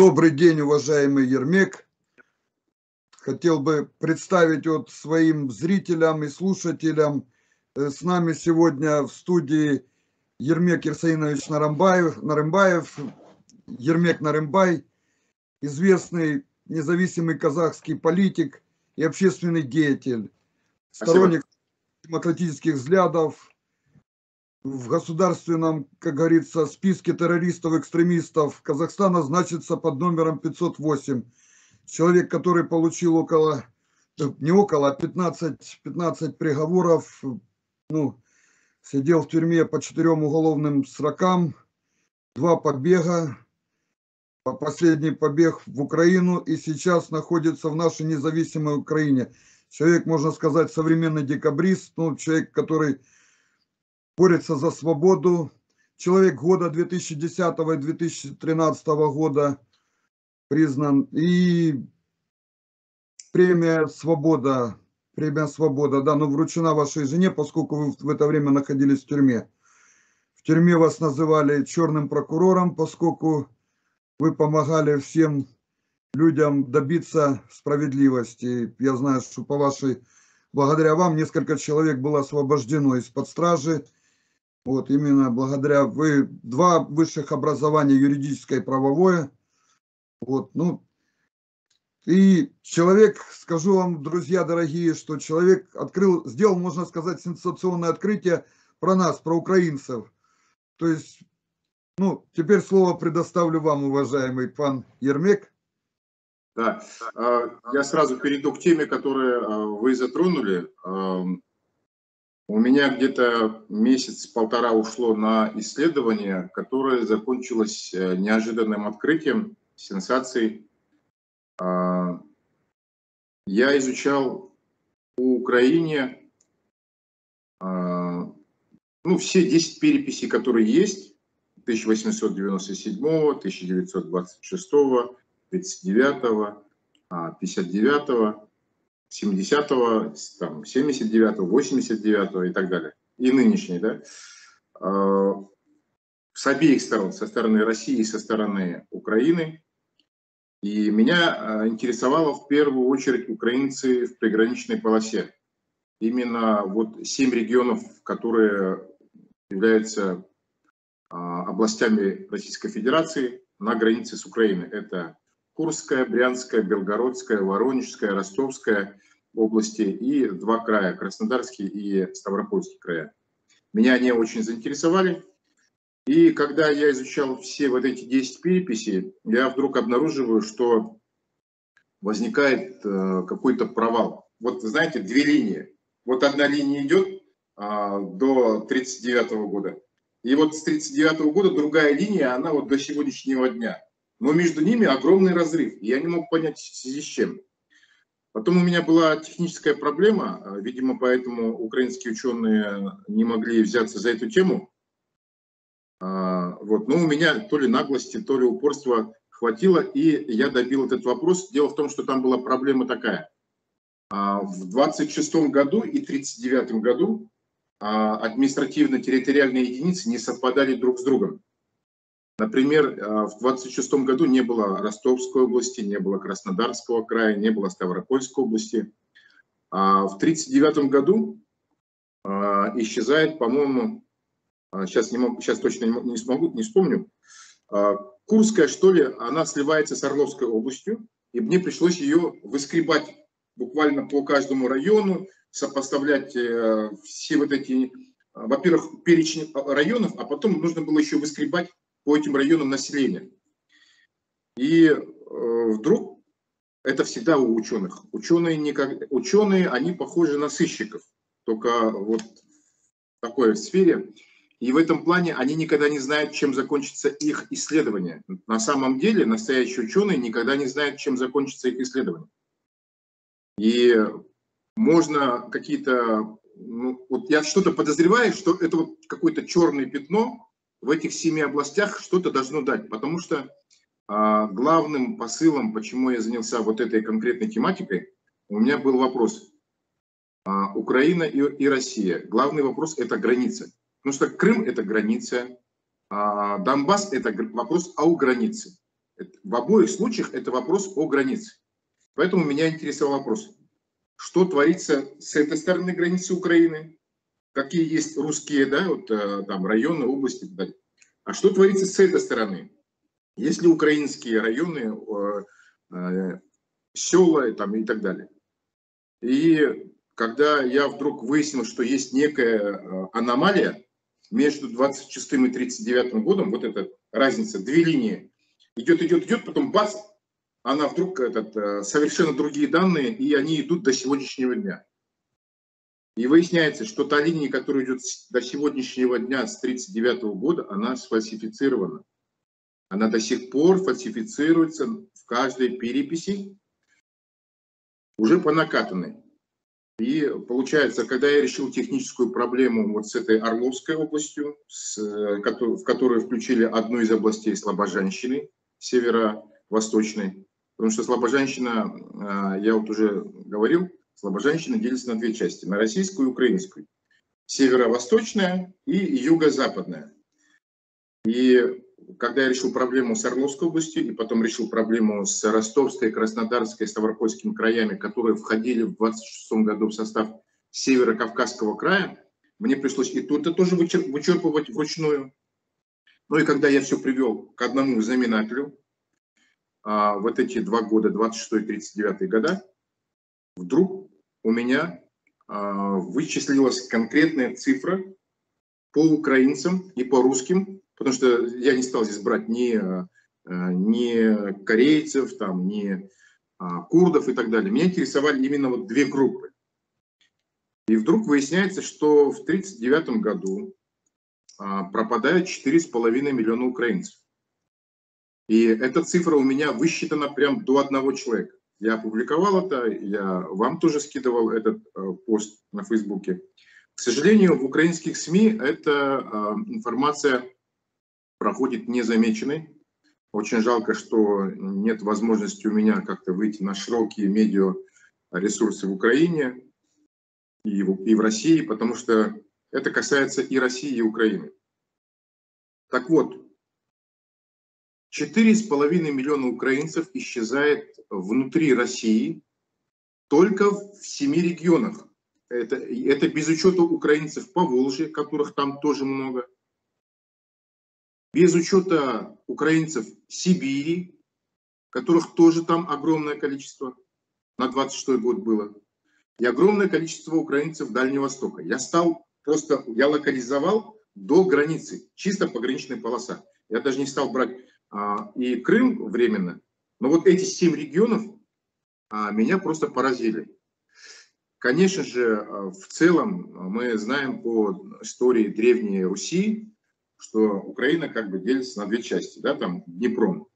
Добрый день, уважаемый Ермек. Хотел бы представить вот своим зрителям и слушателям. Э, с нами сегодня в студии Ермек Ерсаинович Нарымбаев, Нарымбаев, Ермек Нарымбай, известный независимый казахский политик и общественный деятель, сторонник Спасибо. демократических взглядов, в государственном, как говорится, списке террористов-экстремистов Казахстана значится под номером 508. Человек, который получил около, не около, а 15, 15 приговоров, ну, сидел в тюрьме по четырем уголовным срокам, два побега, последний побег в Украину и сейчас находится в нашей независимой Украине. Человек, можно сказать, современный декабрист, ну, человек, который борется за свободу. Человек года 2010 и 2013 года признан. И премия «Свобода», премия «Свобода», да, но вручена вашей жене, поскольку вы в это время находились в тюрьме. В тюрьме вас называли черным прокурором, поскольку вы помогали всем людям добиться справедливости. Я знаю, что по вашей, благодаря вам несколько человек было освобождено из-под стражи, вот именно благодаря вы два высших образования, юридическое и правовое. Вот, ну, и человек, скажу вам, друзья дорогие, что человек открыл, сделал, можно сказать, сенсационное открытие про нас, про украинцев. То есть, ну, теперь слово предоставлю вам, уважаемый пан Ермек. Да, а, я сразу перейду к теме, которую а, вы затронули. У меня где-то месяц-полтора ушло на исследование, которое закончилось э, неожиданным открытием, сенсацией. А, я изучал по Украине а, ну, все 10 переписей, которые есть, 1897, 1926, 39, 59, 70-го, там, 79-го, 89-го и так далее. И нынешний, да. А, с обеих сторон, со стороны России и со стороны Украины. И меня а, интересовало в первую очередь украинцы в приграничной полосе. Именно вот семь регионов, которые являются а, областями Российской Федерации на границе с Украиной. Это Курская, Брянская, Белгородская, Воронежская, Ростовская области и два края, Краснодарский и Ставропольский края. Меня они очень заинтересовали. И когда я изучал все вот эти 10 переписей, я вдруг обнаруживаю, что возникает э, какой-то провал. Вот, знаете, две линии. Вот одна линия идет э, до 1939 года. И вот с 1939 года другая линия, она вот до сегодняшнего дня но между ними огромный разрыв. И я не мог понять, в связи с чем. Потом у меня была техническая проблема, а, видимо, поэтому украинские ученые не могли взяться за эту тему. А, вот. Но у меня то ли наглости, то ли упорства хватило, и я добил этот вопрос. Дело в том, что там была проблема такая. А, в 26 году и 39 году административно-территориальные единицы не совпадали друг с другом. Например, э, в 26 году не было Ростовской области, не было Краснодарского края, не было Ставропольской области. А в 1939 году э, исчезает, по-моему, сейчас, э, не могу, сейчас точно не, смогу, не вспомню, Курская, что ли, она сливается с Орловской областью, и мне пришлось ее выскребать буквально по каждому району, сопоставлять все вот эти, во-первых, перечень районов, а потом нужно было еще выскребать по этим районам населения. И э, вдруг это всегда у ученых. Ученые, никак, ученые, они похожи на сыщиков, только вот в такой сфере. И в этом плане они никогда не знают, чем закончится их исследование. На самом деле настоящие ученые никогда не знают, чем закончится их исследование. И можно какие-то... Ну, вот я что-то подозреваю, что это вот какое-то черное пятно, в этих семи областях что-то должно дать, потому что а, главным посылом, почему я занялся вот этой конкретной тематикой, у меня был вопрос. А, Украина и, и Россия. Главный вопрос – это граница. Потому что Крым – это граница, а Донбасс – это вопрос о границе. В обоих случаях это вопрос о границе. Поэтому меня интересовал вопрос, что творится с этой стороны границы Украины, какие есть русские да, вот, э, там, районы, области и так далее. А что творится с этой стороны? Есть ли украинские районы, э, э, села там, и так далее? И когда я вдруг выяснил, что есть некая аномалия между 26 и 39 годом, вот эта разница, две линии, идет, идет, идет, потом бац, она вдруг этот, совершенно другие данные, и они идут до сегодняшнего дня. И выясняется, что та линия, которая идет до сегодняшнего дня, с 1939 года, она сфальсифицирована. Она до сих пор фальсифицируется в каждой переписи, уже по накатанной. И получается, когда я решил техническую проблему вот с этой Орловской областью, с, в которую включили одну из областей Слобожанщины, северо-восточной, потому что Слобожанщина, а, я вот уже говорил, Слобожанщина делится на две части, на российскую и украинскую. Северо-восточная и юго-западная. И когда я решил проблему с Орловской областью и потом решил проблему с Ростовской, Краснодарской, Ставропольскими краями, которые входили в 26 году в состав Северо-Кавказского края, мне пришлось и тут это тоже вычерпывать вручную. Ну и когда я все привел к одному знаменателю, а, вот эти два года, 26 и 39 года, вдруг у меня а, вычислилась конкретная цифра по украинцам и по русским, потому что я не стал здесь брать ни, а, ни корейцев, там, ни а, курдов и так далее. Меня интересовали именно вот две группы. И вдруг выясняется, что в 1939 году пропадает 4,5 миллиона украинцев. И эта цифра у меня высчитана прям до одного человека. Я опубликовал это, я вам тоже скидывал этот э, пост на Фейсбуке. К сожалению, в украинских СМИ эта э, информация проходит незамеченной. Очень жалко, что нет возможности у меня как-то выйти на широкие медиа ресурсы в Украине и в, и в России, потому что это касается и России, и Украины. Так вот, 4,5 миллиона украинцев исчезает внутри России только в семи регионах. Это, это без учета украинцев по Волжье, которых там тоже много. Без учета украинцев Сибири, которых тоже там огромное количество. На 26 год было. И огромное количество украинцев Дальнего Востока. Я стал просто, я локализовал до границы, чисто пограничная полоса. Я даже не стал брать и Крым временно. Но вот эти семь регионов а, меня просто поразили. Конечно же, а, в целом мы знаем по истории Древней Руси, что Украина как бы делится на две части, да, там Днепром,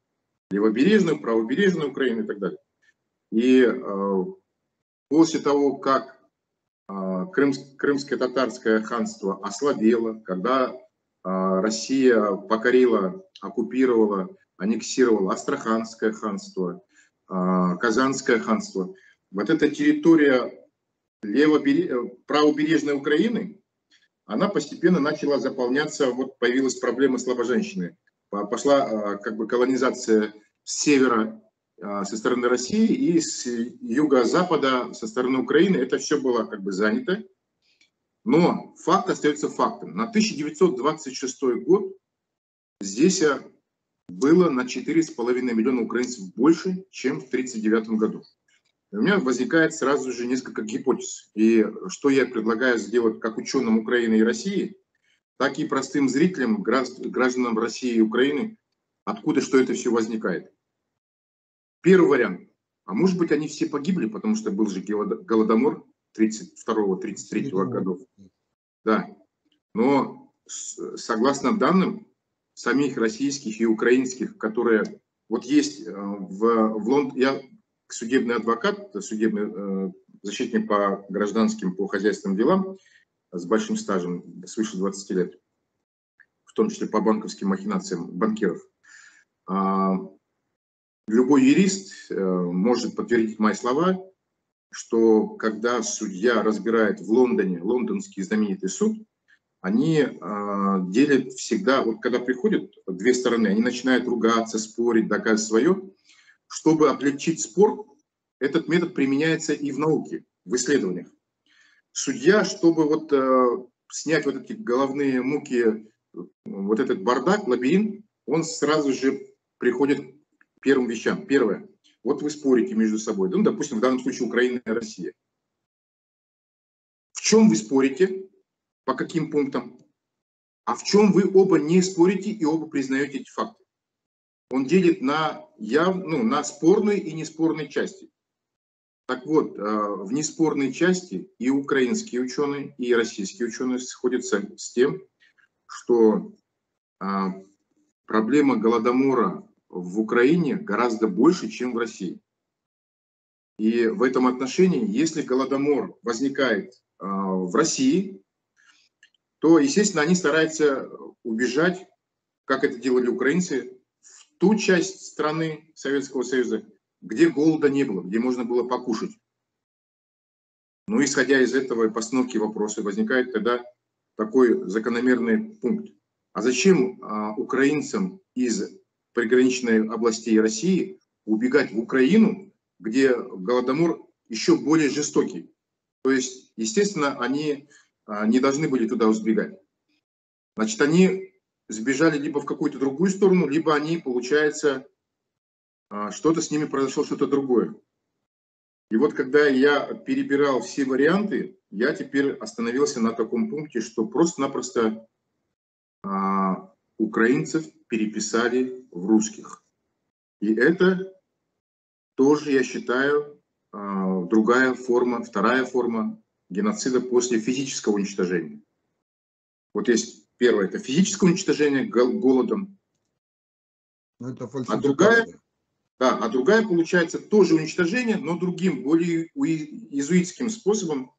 левобережную, правобережную Украину и так далее. И э, после того, как э, Крымс, крымское татарское ханство ослабело, когда а, Россия покорила, оккупировала, аннексировала Астраханское ханство, а, Казанское ханство. Вот эта территория левобере... правобережной Украины, она постепенно начала заполняться, вот появилась проблема слабоженщины. Пошла а, как бы колонизация с севера со стороны России и с юго-запада со стороны Украины. Это все было как бы занято. Но факт остается фактом. На 1926 год здесь э, было на 4,5 миллиона украинцев больше, чем в 1939 году. У меня возникает сразу же несколько гипотез. И что я предлагаю сделать как ученым Украины и России, так и простым зрителям, гражданам России и Украины, откуда что это все возникает. Первый вариант. А может быть, они все погибли, потому что был же голодомор 32-33 годов. Да. Но согласно данным самих российских и украинских, которые вот есть э, в, в Лондоне, я судебный адвокат, судебный э, защитник по гражданским, по хозяйственным делам с большим стажем, свыше 20 лет, в том числе по банковским махинациям банкиров. А, любой юрист э, может подтвердить мои слова, что когда судья разбирает в Лондоне, лондонский знаменитый суд, они э, делят всегда, вот когда приходят две стороны, они начинают ругаться, спорить, доказывать свое. Чтобы облегчить спор, этот метод применяется и в науке, в исследованиях. Судья, чтобы вот э, снять вот эти головные муки, вот этот бардак, лабиринт, он сразу же приходит к первым вещам. Первое. Вот вы спорите между собой. Ну, допустим, в данном случае Украина и Россия. В чем вы спорите? По каким пунктам? А в чем вы оба не спорите и оба признаете эти факты? Он делит на, яв, ну, на спорные и неспорные части. Так вот, э, в неспорной части и украинские ученые, и российские ученые сходятся с тем, что э, проблема Голодомора в Украине гораздо больше, чем в России. И в этом отношении, если Голодомор возникает э, в России, то, естественно, они стараются убежать, как это делали украинцы, в ту часть страны Советского Союза, где голода не было, где можно было покушать. Ну, исходя из этого и постановки вопроса, возникает тогда такой закономерный пункт. А зачем а, украинцам из приграничной областей России убегать в Украину, где голодомор еще более жестокий? То есть, естественно, они а, не должны были туда убегать. Значит, они сбежали либо в какую-то другую сторону, либо они, получается, а, что-то с ними произошло, что-то другое. И вот когда я перебирал все варианты, я теперь остановился на таком пункте, что просто-напросто а, украинцев переписали в русских. И это тоже, я считаю, а, другая форма, вторая форма геноцида после физического уничтожения. Вот есть первое, это физическое уничтожение голодом. Но это а другая, да, а другая получается тоже уничтожение, но другим, более иезуитским способом,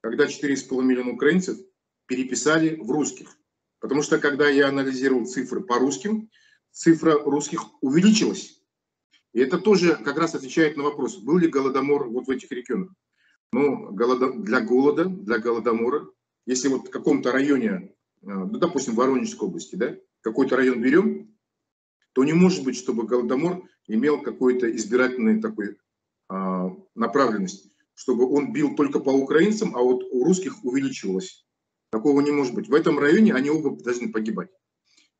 когда 4,5 миллиона украинцев переписали в русских. Потому что когда я анализировал цифры по русским, цифра русских увеличилась. И это тоже как раз отвечает на вопрос, был ли голодомор вот в этих регионах. Ну, для голода, для голодомора, если вот в каком-то районе, э, ну, допустим, в Воронежской области, да, какой-то район берем, то не может быть, чтобы Голодомор имел какой-то избирательный такой а, направленность, чтобы он бил только по украинцам, а вот у русских увеличивалось. Такого не может быть. В этом районе они оба должны погибать.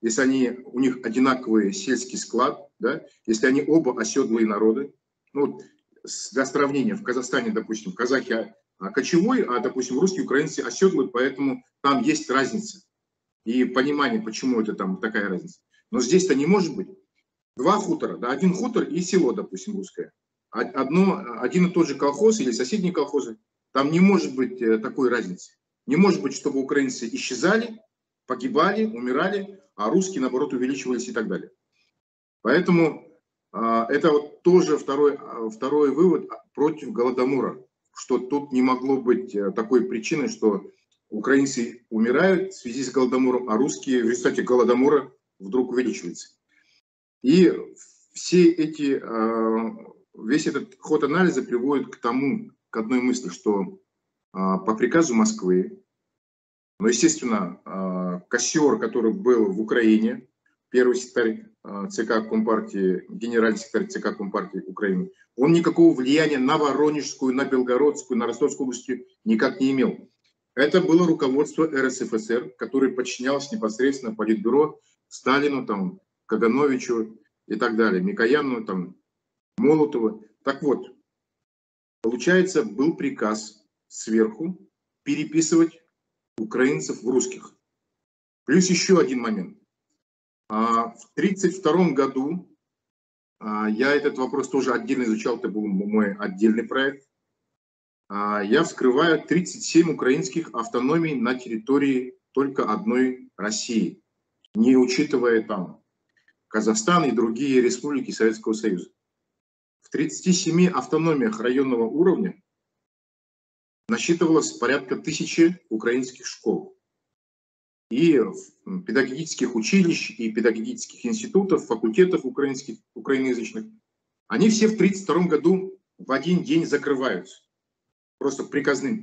Если они, у них одинаковый сельский склад, да, если они оба оседлые народы, ну, для сравнения, в Казахстане, допустим, казахи кочевой, а, допустим, русские, украинцы оседлые, поэтому там есть разница. И понимание, почему это там такая разница. Но здесь-то не может быть. Два хутора, да, один хутор и село, допустим, русское. Одно, один и тот же колхоз или соседние колхозы. Там не может быть э, такой разницы. Не может быть, чтобы украинцы исчезали, погибали, умирали, а русские, наоборот, увеличивались и так далее. Поэтому а, это вот тоже второй, а, второй вывод против Голодомора, что тут не могло быть э, такой причиной, что украинцы умирают в связи с Голодомором, а русские в результате Голодомора вдруг увеличивается. И все эти, а, весь этот ход анализа приводит к тому, к одной мысли, что по приказу Москвы, ну, естественно, а, Кассиор, который был в Украине, первый секретарь ЦК Компартии, генеральный секретарь ЦК Компартии Украины, он никакого влияния на Воронежскую, на Белгородскую, на Ростовскую область никак не имел. Это было руководство РСФСР, которое подчинялось непосредственно Политбюро Сталину, там, Кагановичу и так далее, Микояну, там, Молотову. Так вот, получается, был приказ сверху переписывать украинцев в русских. Плюс еще один момент. А, в 1932 году а, я этот вопрос тоже отдельно изучал, это был мой отдельный проект. А, я вскрываю 37 украинских автономий на территории только одной России не учитывая там Казахстан и другие республики Советского Союза. В 37 автономиях районного уровня насчитывалось порядка тысячи украинских школ. И педагогических училищ, и педагогических институтов, факультетов украинских, украиноязычных, они все в 1932 году в один день закрываются. Просто приказным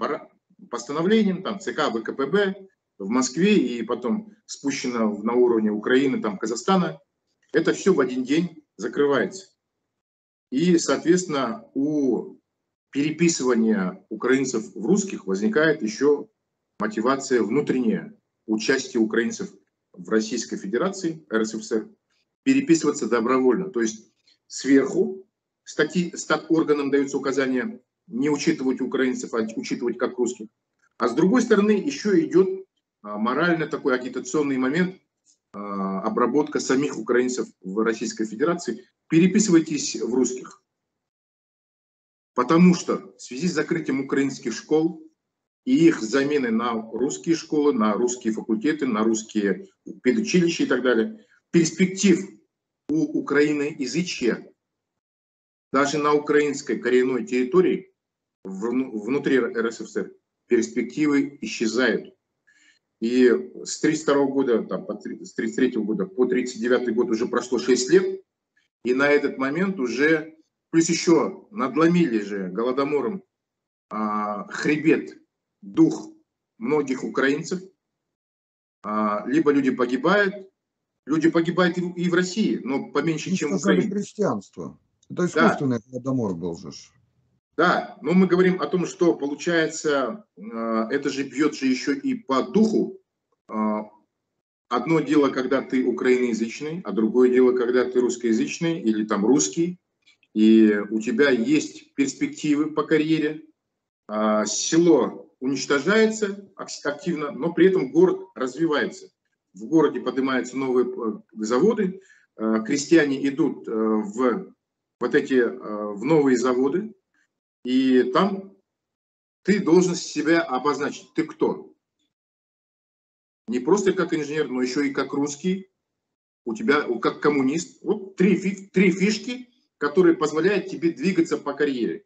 постановлением, там ЦК ВКПБ, в Москве и потом спущено на уровне Украины, там, Казахстана, это все в один день закрывается. И, соответственно, у переписывания украинцев в русских возникает еще мотивация внутренняя, участие украинцев в Российской Федерации, РСФСР, переписываться добровольно. То есть сверху статьи, стат органам даются указания не учитывать украинцев, а учитывать как русских. А с другой стороны еще идет а, морально такой агитационный момент, а, обработка самих украинцев в Российской Федерации. Переписывайтесь в русских. Потому что в связи с закрытием украинских школ и их заменой на русские школы, на русские факультеты, на русские педучилища и так далее, перспектив у Украины язычья даже на украинской коренной территории внутри РСФСР перспективы исчезают. И с 32 года, там, с 33 года по 39 год уже прошло 6 лет, и на этот момент уже, плюс еще надломили же голодомором а, хребет, дух многих украинцев, а, либо люди погибают, люди погибают и в России, но поменьше, Вы чем в Украине. христианство. Это искусственный голодомор был же. Да, но мы говорим о том, что получается, э, это же бьет же еще и по духу. Э, Одно дело, когда ты украиноязычный, а другое дело, когда ты русскоязычный или там русский, и у тебя есть перспективы по карьере. А Село уничтожается ак- активно, но при этом город развивается. В городе поднимаются новые э, заводы, э, крестьяне идут э, в вот эти э, в новые заводы, и там ты должен себя обозначить. Ты кто? Не просто как инженер, но еще и как русский, у тебя как коммунист. Вот три, три фишки, которые позволяют тебе двигаться по карьере.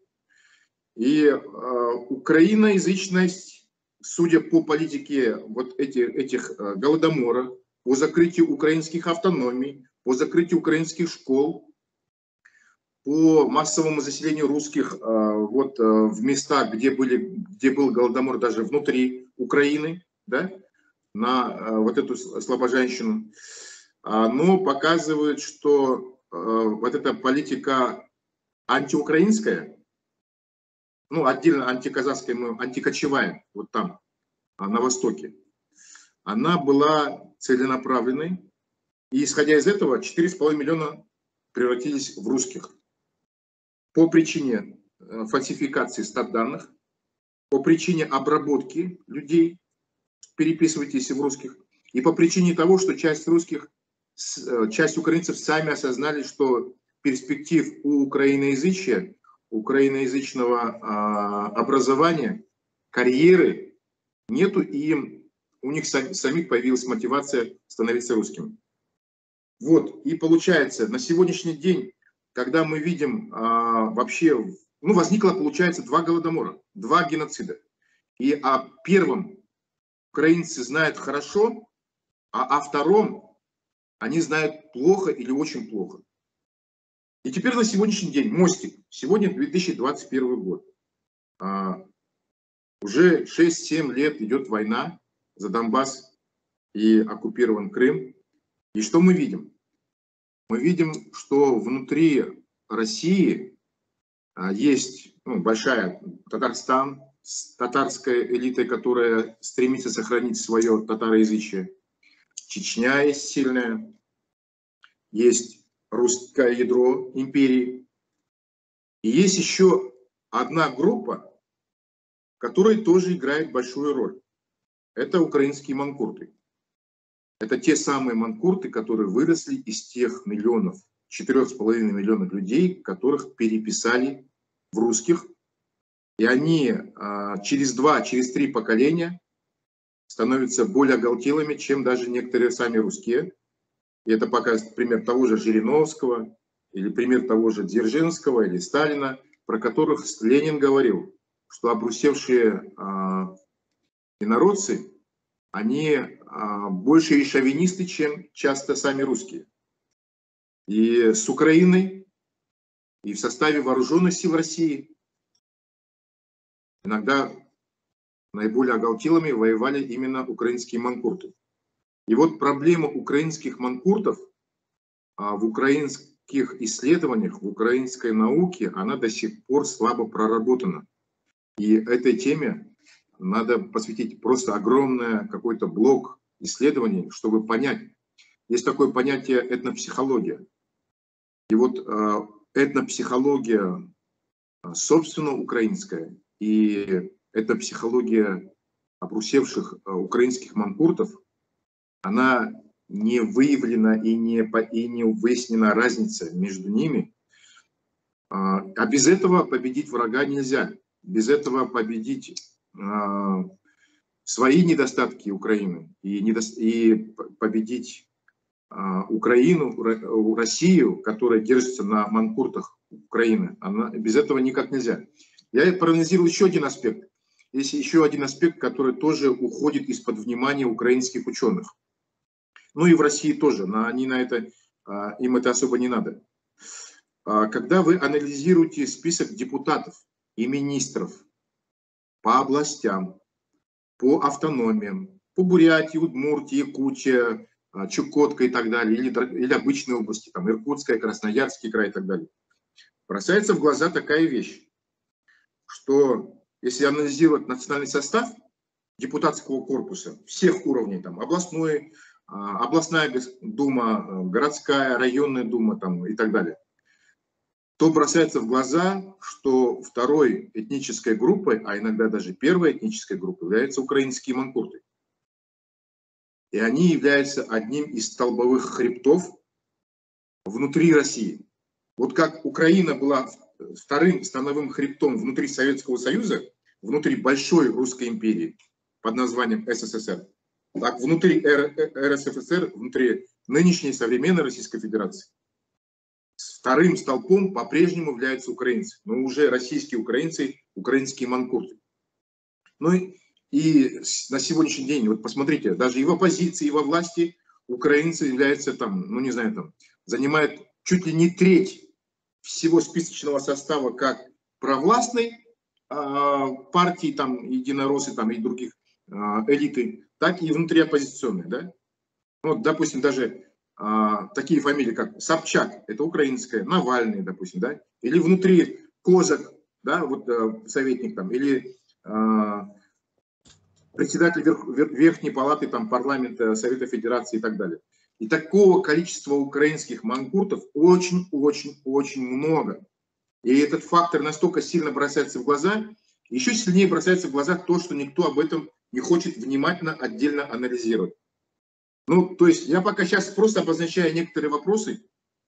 И э, украиноязычность, судя по политике вот эти, этих э, голодомора, по закрытию украинских автономий, по закрытию украинских школ, по массовому заселению русских э, вот э, в местах, где, были, где был голодомор даже внутри Украины, да, на э, вот эту слабоженщину, оно показывает, что вот эта политика антиукраинская, ну, отдельно антиказахская, мы антикочевая, вот там, а, на востоке, она была целенаправленной, и исходя из этого 4,5 миллиона превратились в русских. По причине э, фальсификации стат данных, по причине обработки людей, переписывайтесь в русских, и по причине того, что часть русских, э, часть украинцев сами осознали, что перспектив у украиноязычия, украиноязычного а, образования, карьеры нету, и у них сам- самих появилась мотивация становиться русскими. Вот, и получается, на сегодняшний день, когда мы видим а, вообще, ну, возникло, получается, два голодомора, два геноцида. И о первом украинцы знают хорошо, а о втором они знают плохо или очень плохо. И теперь на сегодняшний день мостик. Сегодня 2021 год. А, уже 6-7 лет идет война за Донбасс и оккупирован Крым. И что мы видим? Мы видим, что внутри России а, есть ну, большая Татарстан с татарской элитой, которая стремится сохранить свое татароязычие. Чечня есть сильная, есть русское ядро империи. И есть еще одна группа, которая тоже играет большую роль. Это украинские манкурты. Это те самые манкурты, которые выросли из тех миллионов, 4,5 миллионов людей, которых переписали в русских. И они а, через два, через три поколения становятся более оголтелыми, чем даже некоторые сами русские. И это показывает пример того же Жириновского, или пример того же Дзержинского, или Сталина, про которых Ленин говорил, что обрусевшие а, инородцы, они а, больше и шовинисты, чем часто сами русские. И с Украиной, и в составе вооруженных сил России иногда наиболее оголтелыми воевали именно украинские манкурты. И вот проблема украинских манкуртов а, в украинских исследованиях, в украинской науке, она до сих пор слабо проработана. И этой теме надо посвятить просто огромный какой-то блок исследований, чтобы понять. Есть такое понятие этнопсихология. И вот э, этнопсихология, собственно, украинская, и этнопсихология обрусевших украинских манкуртов – она не выявлена и не, и не выяснена разница между ними. А, а без этого победить врага нельзя. Без этого победить а, свои недостатки Украины и, недо... и победить а, Украину, Россию, которая держится на манкуртах Украины, она, без этого никак нельзя. Я проанализировал еще один аспект. Есть еще один аспект, который тоже уходит из-под внимания украинских ученых. Ну и в России тоже, но они на это, а, им это особо не надо. А, когда вы анализируете список депутатов и министров по областям, по автономиям, по Бурятии, Удмуртии, Якутия, а, Чукотка и так далее, или, или обычные области, там Иркутская, Красноярский край и так далее, бросается в глаза такая вещь, что если анализировать национальный состав депутатского корпуса всех уровней, там областной, а, областная дума, э, городская, районная дума там, и так далее, то бросается в глаза, что второй этнической группой, а иногда даже первой этнической группой, являются украинские манкурты. И они являются одним из столбовых хребтов внутри России. Вот как Украина была вторым становым хребтом внутри Советского Союза, внутри большой русской империи под названием СССР, так, внутри РСФСР, внутри нынешней современной Российской Федерации, вторым столпом по-прежнему являются украинцы, но уже российские украинцы, украинские манкурты. Ну и, и на сегодняшний день, вот посмотрите, даже и в оппозиции, и во власти украинцы являются там, ну не знаю, там, занимают чуть ли не треть всего списочного состава как провластной э, партии, там, единороссы там, и других э, элиты, так и внутриоппозиционные. Да? Вот, допустим, даже а, такие фамилии, как Собчак, это украинская, Навальный, допустим, да, или внутри Козак, да, вот а, советник там, или а, председатель верх, Верхней палаты там, парламента Совета Федерации и так далее. И такого количества украинских манкуртов очень-очень-очень много. И этот фактор настолько сильно бросается в глаза, еще сильнее бросается в глаза то, что никто об этом не хочет внимательно, отдельно анализировать. Ну, то есть я пока сейчас просто обозначаю некоторые вопросы,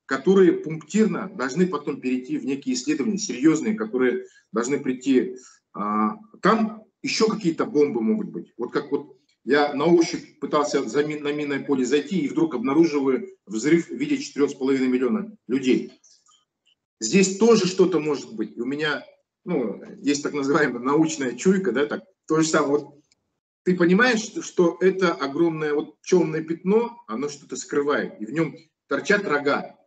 которые пунктирно должны потом перейти в некие исследования серьезные, которые должны прийти. А, там еще какие-то бомбы могут быть. Вот как вот я на ощупь пытался за мин, на минное поле зайти и вдруг обнаруживаю взрыв в виде 4,5 миллиона людей. Здесь тоже что-то может быть. У меня ну, есть так называемая научная чуйка, да, так, то же самое. Вот ты понимаешь, что это огромное вот темное пятно, оно что-то скрывает, и в нем торчат рога.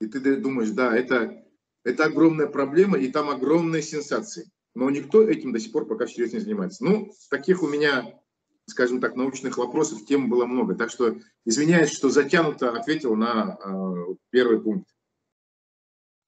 И ты думаешь, да, это, это огромная проблема, и там огромные сенсации. Но никто этим до сих пор пока всерьез не занимается. Ну, таких у меня, скажем так, научных вопросов, тем было много. Так что извиняюсь, что затянуто ответил на э, первый пункт.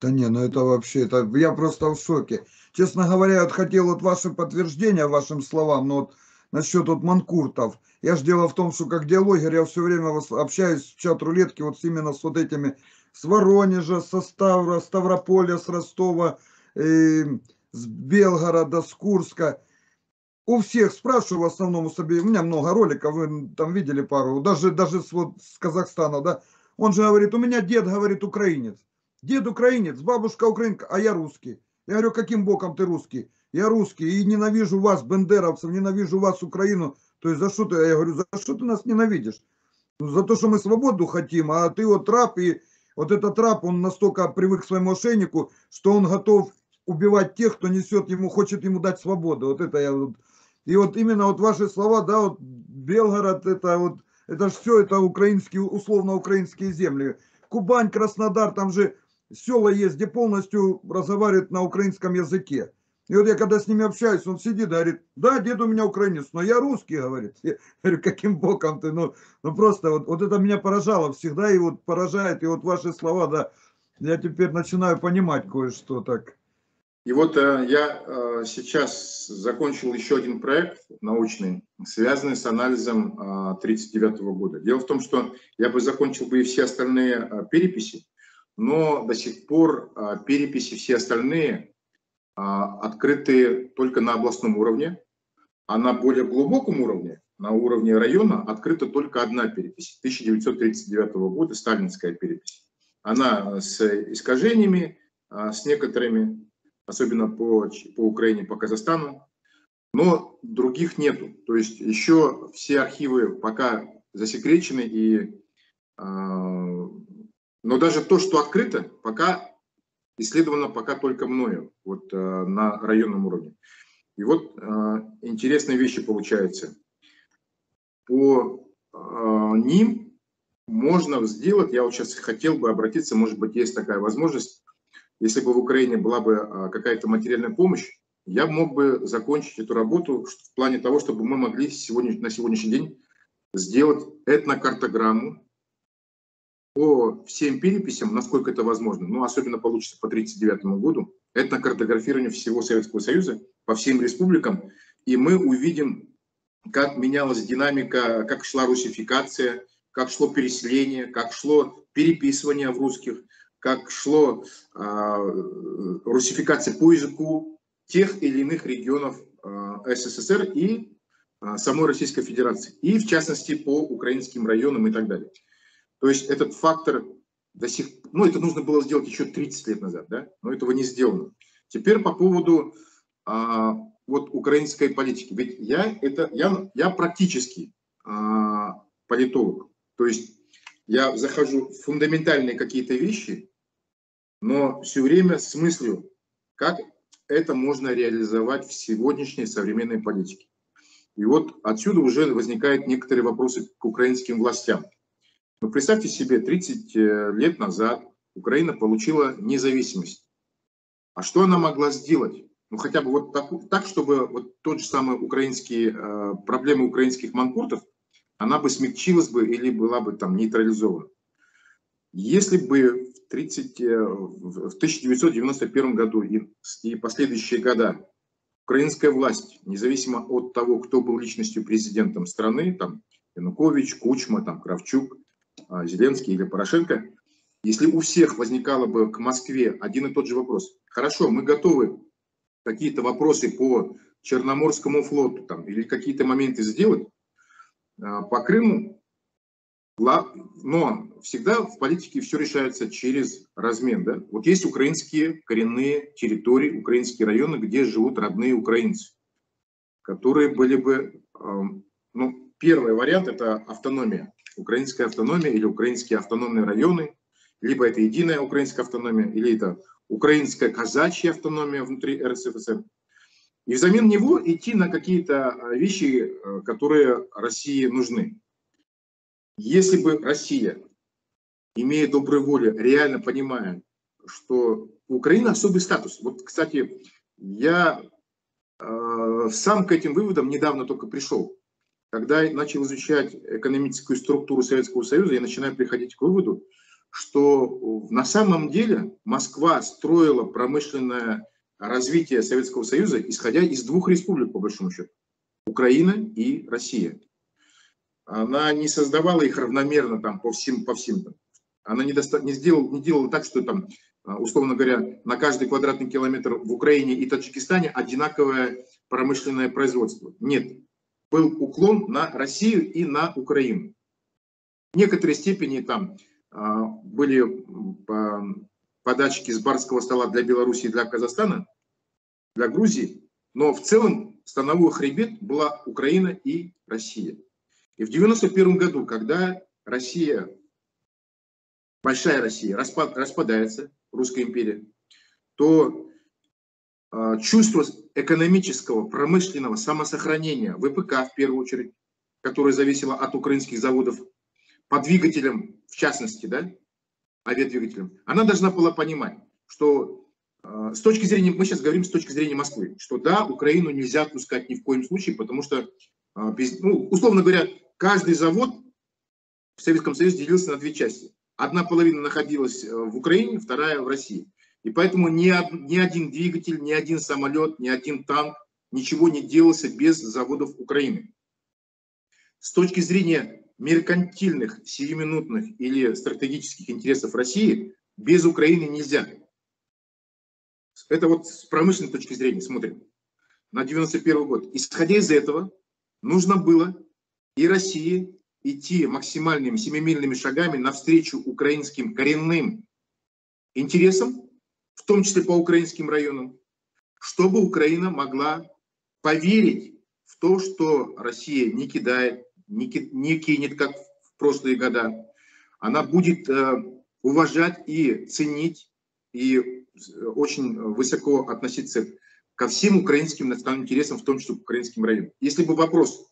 Да не, ну это вообще, это, я просто в шоке. Честно говоря, вот хотел вот ваше подтверждение вашим словам, но вот насчет вот манкуртов. Я же дело в том, что как диалогер я все время общаюсь в чат рулетки вот именно с вот этими, с Воронежа, со Ставра, Ставрополя, с Ростова, э, с Белгорода, с Курска. У всех спрашиваю в основном у себя, у меня много роликов, вы там видели пару, даже, даже вот, с Казахстана, да. Он же говорит, у меня дед, говорит, украинец. Дед украинец, бабушка украинка, а я русский. Я говорю, каким боком ты русский? Я русский и ненавижу вас, бендеровцев, ненавижу вас, Украину. То есть за что ты, я говорю, за что ты нас ненавидишь? Ну, за то, что мы свободу хотим, а ты вот раб, и вот этот раб, он настолько привык к своему ошейнику, что он готов убивать тех, кто несет ему, хочет ему дать свободу. Вот это я вот. И вот именно вот ваши слова, да, вот Белгород, это вот, это же все, это украинские, условно украинские земли. Кубань, Краснодар, там же села есть, где полностью разговаривают на украинском языке. И вот я когда с ними общаюсь, он сидит, говорит, да, дед у меня украинец, но я русский, говорит. Я говорю, каким боком ты? Ну, ну просто вот, вот это меня поражало всегда и вот поражает, и вот ваши слова, да, я теперь начинаю понимать кое-что так. И вот э, я э, сейчас закончил еще один проект научный, связанный с анализом 1939 э, года. Дело в том, что я бы закончил бы и все остальные переписи, но до сих пор переписи все остальные открыты только на областном уровне, а на более глубоком уровне, на уровне района, открыта только одна перепись 1939 года, сталинская перепись. Она с искажениями, с некоторыми, особенно по, по Украине, по Казахстану, но других нету. То есть еще все архивы пока засекречены, и, а, но даже то, что открыто, пока исследовано пока только мною, вот э, на районном уровне. И вот э, интересные вещи получаются. По э, ним можно сделать, я вот сейчас хотел бы обратиться, может быть, есть такая возможность, если бы в Украине была бы какая-то материальная помощь, я мог бы закончить эту работу в плане того, чтобы мы могли сегодня, на сегодняшний день сделать этнокартограмму по всем переписям, насколько это возможно, ну, особенно получится по 1939 году, это на картографирование всего Советского Союза по всем республикам, и мы увидим, как менялась динамика, как шла русификация, как шло переселение, как шло переписывание в русских, как шло э, русификация по языку тех или иных регионов э, СССР и э, самой Российской Федерации, и в частности по украинским районам и так далее. То есть этот фактор до сих ну это нужно было сделать еще 30 лет назад, да, но этого не сделано. Теперь по поводу а, вот украинской политики. Ведь я, это, я, я практически а, политолог. То есть я захожу в фундаментальные какие-то вещи, но все время с мыслью, как это можно реализовать в сегодняшней современной политике. И вот отсюда уже возникают некоторые вопросы к украинским властям. Но ну, представьте себе, 30 э, лет назад Украина получила независимость. А что она могла сделать? Ну, хотя бы вот так, так чтобы вот тот же самый украинские, э, проблемы украинских манкуртов, она бы смягчилась бы или была бы там нейтрализована. Если бы в, 30, э, в 1991 году и, и последующие года украинская власть, независимо от того, кто был личностью президентом страны, там Янукович, Кучма, там Кравчук, а, Зеленский или Порошенко, если у всех возникало бы к Москве один и тот же вопрос, хорошо, мы готовы какие-то вопросы по Черноморскому флоту там, или какие-то моменты сделать? А, по Крыму, но всегда в политике все решается через размен. Да? Вот есть украинские коренные территории, украинские районы, где живут родные украинцы, которые были бы, ну, первый вариант – это автономия украинская автономия или украинские автономные районы, либо это единая украинская автономия, или это украинская казачья автономия внутри РСФСР. И взамен него идти на какие-то а, вещи, э, которые России нужны. Если бы Россия, имея добрую волю, реально понимая, что у Украины особый статус. Вот, кстати, я э, сам к этим выводам недавно только пришел. Когда я начал изучать экономическую структуру Советского Союза, я начинаю приходить к выводу, что на самом деле Москва строила промышленное развитие Советского Союза, исходя из двух республик, по большому счету. Украина и Россия. Она не создавала их равномерно там, по всем, по всем там. Она не, доста- не, сделала, не делала так, что там, а, условно говоря, на каждый квадратный километр в Украине и Таджикистане одинаковое промышленное производство. Нет был уклон на Россию и на Украину. В некоторой степени там а, были подачки с барского стола для Беларуси и для Казахстана, для Грузии, но в целом становой хребет была Украина и Россия. И в 91 году, когда Россия, большая Россия, распад, распадается, Русская империя, то а, чувство экономического, промышленного самосохранения ВПК в первую очередь, которое зависело от украинских заводов, по двигателям в частности, да, авиадвигателям, она должна была понимать, что э, с точки зрения, мы сейчас говорим с точки зрения Москвы, что да, Украину нельзя отпускать ни в коем случае, потому что, э, ну, условно говоря, каждый завод в Советском Союзе делился на две части. Одна половина находилась в Украине, вторая в России. И поэтому ни, ни один двигатель, ни один самолет, ни один танк, ничего не делался без заводов Украины. С точки зрения меркантильных, сиюминутных или стратегических интересов России, без Украины нельзя. Это вот с промышленной точки зрения смотрим на 91 год. Исходя из этого, нужно было и России идти максимальными семимильными шагами навстречу украинским коренным интересам, в том числе по украинским районам, чтобы Украина могла поверить в то, что Россия не кидает, не кинет, как в прошлые года. Она будет э, уважать и ценить, и очень высоко относиться ко всем украинским национальным интересам, в том числе к украинским районам. Если бы вопрос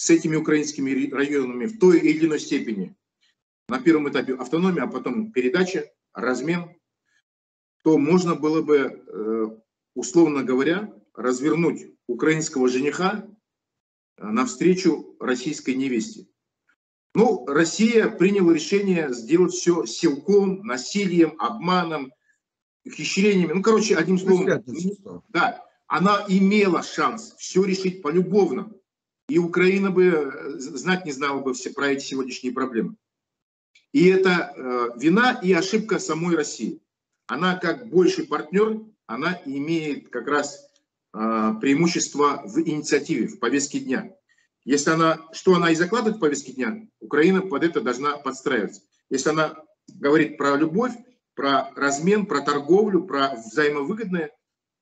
с этими украинскими районами в той или иной степени на первом этапе автономия, а потом передача, размен, то можно было бы, э, условно говоря, развернуть украинского жениха э, навстречу российской невесте. Ну, Россия приняла решение сделать все силком, насилием, обманом, хищрениями. Ну, короче, одним словом, да, она имела шанс все решить полюбовно. И Украина бы э, знать не знала бы все про эти сегодняшние проблемы. И это э, вина и ошибка самой России. Она как больший партнер, она имеет как раз э, преимущество в инициативе, в повестке дня. Если она, что она и закладывает в повестке дня, Украина под это должна подстраиваться. Если она говорит про любовь, про размен, про торговлю, про взаимовыгодное,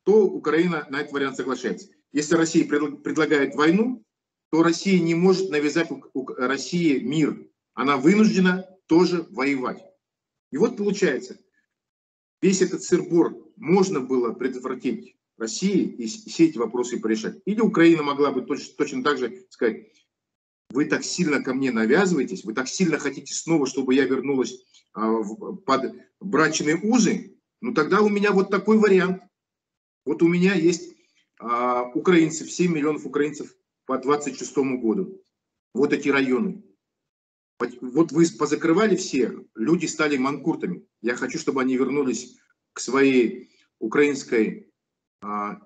то Украина на этот вариант соглашается. Если Россия предлагает войну, то Россия не может навязать России мир. Она вынуждена тоже воевать. И вот получается, весь этот сырбор можно было предотвратить России и все эти вопросы порешать. Или Украина могла бы точно, точно так же сказать, вы так сильно ко мне навязываетесь, вы так сильно хотите снова, чтобы я вернулась а, под брачные узы, ну тогда у меня вот такой вариант. Вот у меня есть а, украинцев, 7 миллионов украинцев по 26 году. Вот эти районы. Вот вы позакрывали все, люди стали манкуртами. Я хочу, чтобы они вернулись к своей украинской а,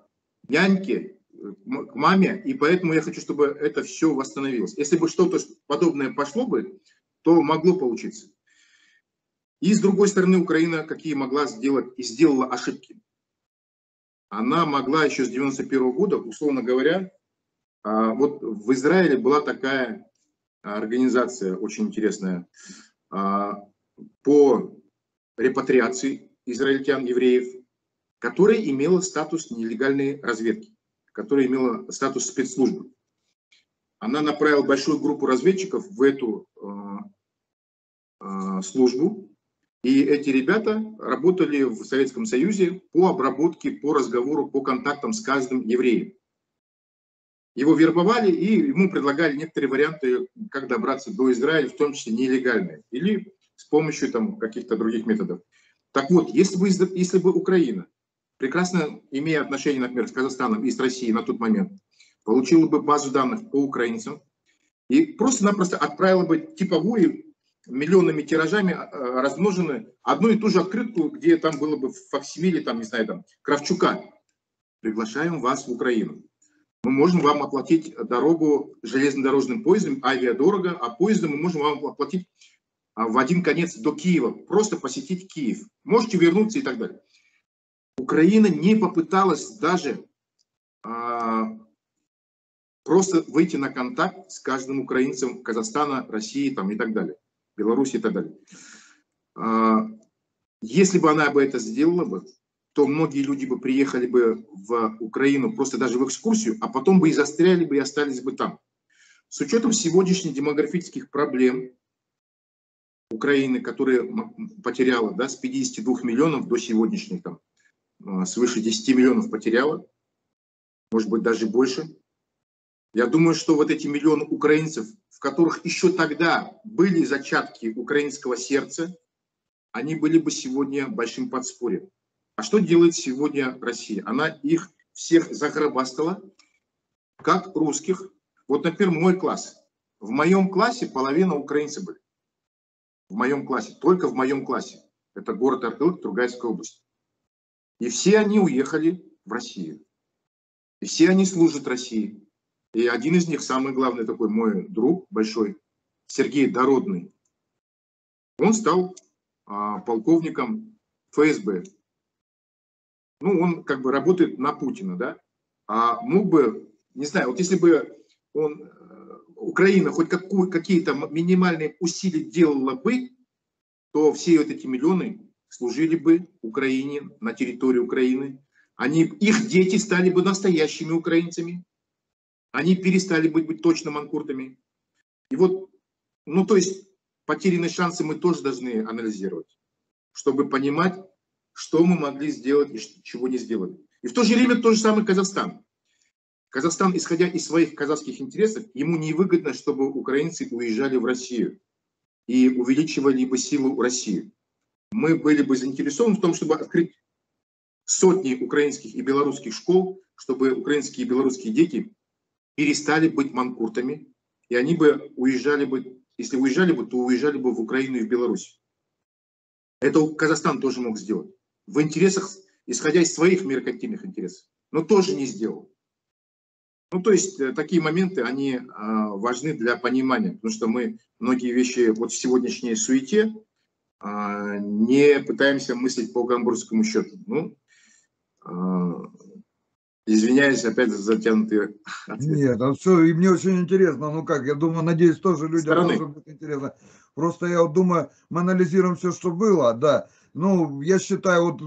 няньке, к маме, и поэтому я хочу, чтобы это все восстановилось. Если бы что-то подобное пошло бы, то могло получиться. И с другой стороны, Украина какие могла сделать и сделала ошибки. Она могла еще с 91 года, условно говоря, вот в Израиле была такая организация очень интересная а, по репатриации израильтян, евреев, которая имела статус нелегальной разведки, которая имела статус спецслужбы. Она направила большую группу разведчиков в эту службу, и эти ребята работали в Советском Союзе по обработке, по разговору, по контактам с каждым евреем. Его вербовали и ему предлагали некоторые варианты, как добраться до Израиля, в том числе нелегальные, или с помощью там, каких-то других методов. Так вот, если бы, если бы Украина прекрасно имея отношения, например, с Казахстаном и с Россией на тот момент, получила бы базу данных по украинцам и просто-напросто отправила бы типовую миллионными тиражами а, размноженную одну и ту же открытку, где там было бы в факсимиле, там, не знаю, там, Кравчука. Приглашаем вас в Украину. Мы можем вам оплатить дорогу железнодорожным поездом, авиадорого, а поездом мы можем вам оплатить а, в один конец до Киева, просто посетить Киев. Можете вернуться и так далее. Украина не попыталась даже а, просто выйти на контакт с каждым украинцем Казахстана, России там, и так далее, Беларуси и так далее. А, если бы она бы это сделала бы, то многие люди бы приехали бы в Украину просто даже в экскурсию, а потом бы и застряли бы и остались бы там. С учетом сегодняшних демографических проблем Украины, которая потеряла да, с 52 миллионов до сегодняшних там, а, свыше 10 миллионов потеряла, может быть, даже больше. Я думаю, что вот эти миллионы украинцев, в которых еще тогда были зачатки украинского сердца, они были бы сегодня большим подспорьем. А что делает сегодня Россия? Она их всех загробастала, как русских. Вот, например, мой класс. В моем классе половина украинцев были. В моем классе, только в моем классе. Это город Артылык, Тургайская область. И все они уехали в Россию. И все они служат России. И один из них, самый главный такой мой друг большой, Сергей Дородный, он стал а, полковником ФСБ. Ну, он как бы работает на Путина, да? А мог бы, не знаю, вот если бы он, э, Украина хоть какие-то минимальные усилия делала бы, то все вот эти миллионы служили бы Украине, на территории Украины. Они, их дети стали бы настоящими украинцами. Они перестали быть, быть точно манкуртами. И вот, ну то есть, потерянные шансы мы тоже должны анализировать, чтобы понимать, что мы могли сделать и чего не сделали. И в то же время то же самое Казахстан. Казахстан, исходя из своих казахских интересов, ему невыгодно, чтобы украинцы уезжали в Россию и увеличивали бы силу России мы были бы заинтересованы в том, чтобы открыть сотни украинских и белорусских школ, чтобы украинские и белорусские дети перестали быть манкуртами, и они бы уезжали бы, если уезжали бы, то уезжали бы в Украину и в Беларусь. Это Казахстан тоже мог сделать. В интересах, исходя из своих меркантильных интересов. Но тоже не сделал. Ну, то есть, э, такие моменты, они э, важны для понимания, потому что мы многие вещи вот в сегодняшней суете, а, не пытаемся мыслить по гамбургскому счету. Ну, а, извиняюсь опять за затянутый ответ. Нет, а все, и мне очень интересно, ну как, я думаю, надеюсь, тоже людям Стороны. тоже будет интересно. Просто я вот думаю, мы анализируем все, что было, да. Ну, я считаю,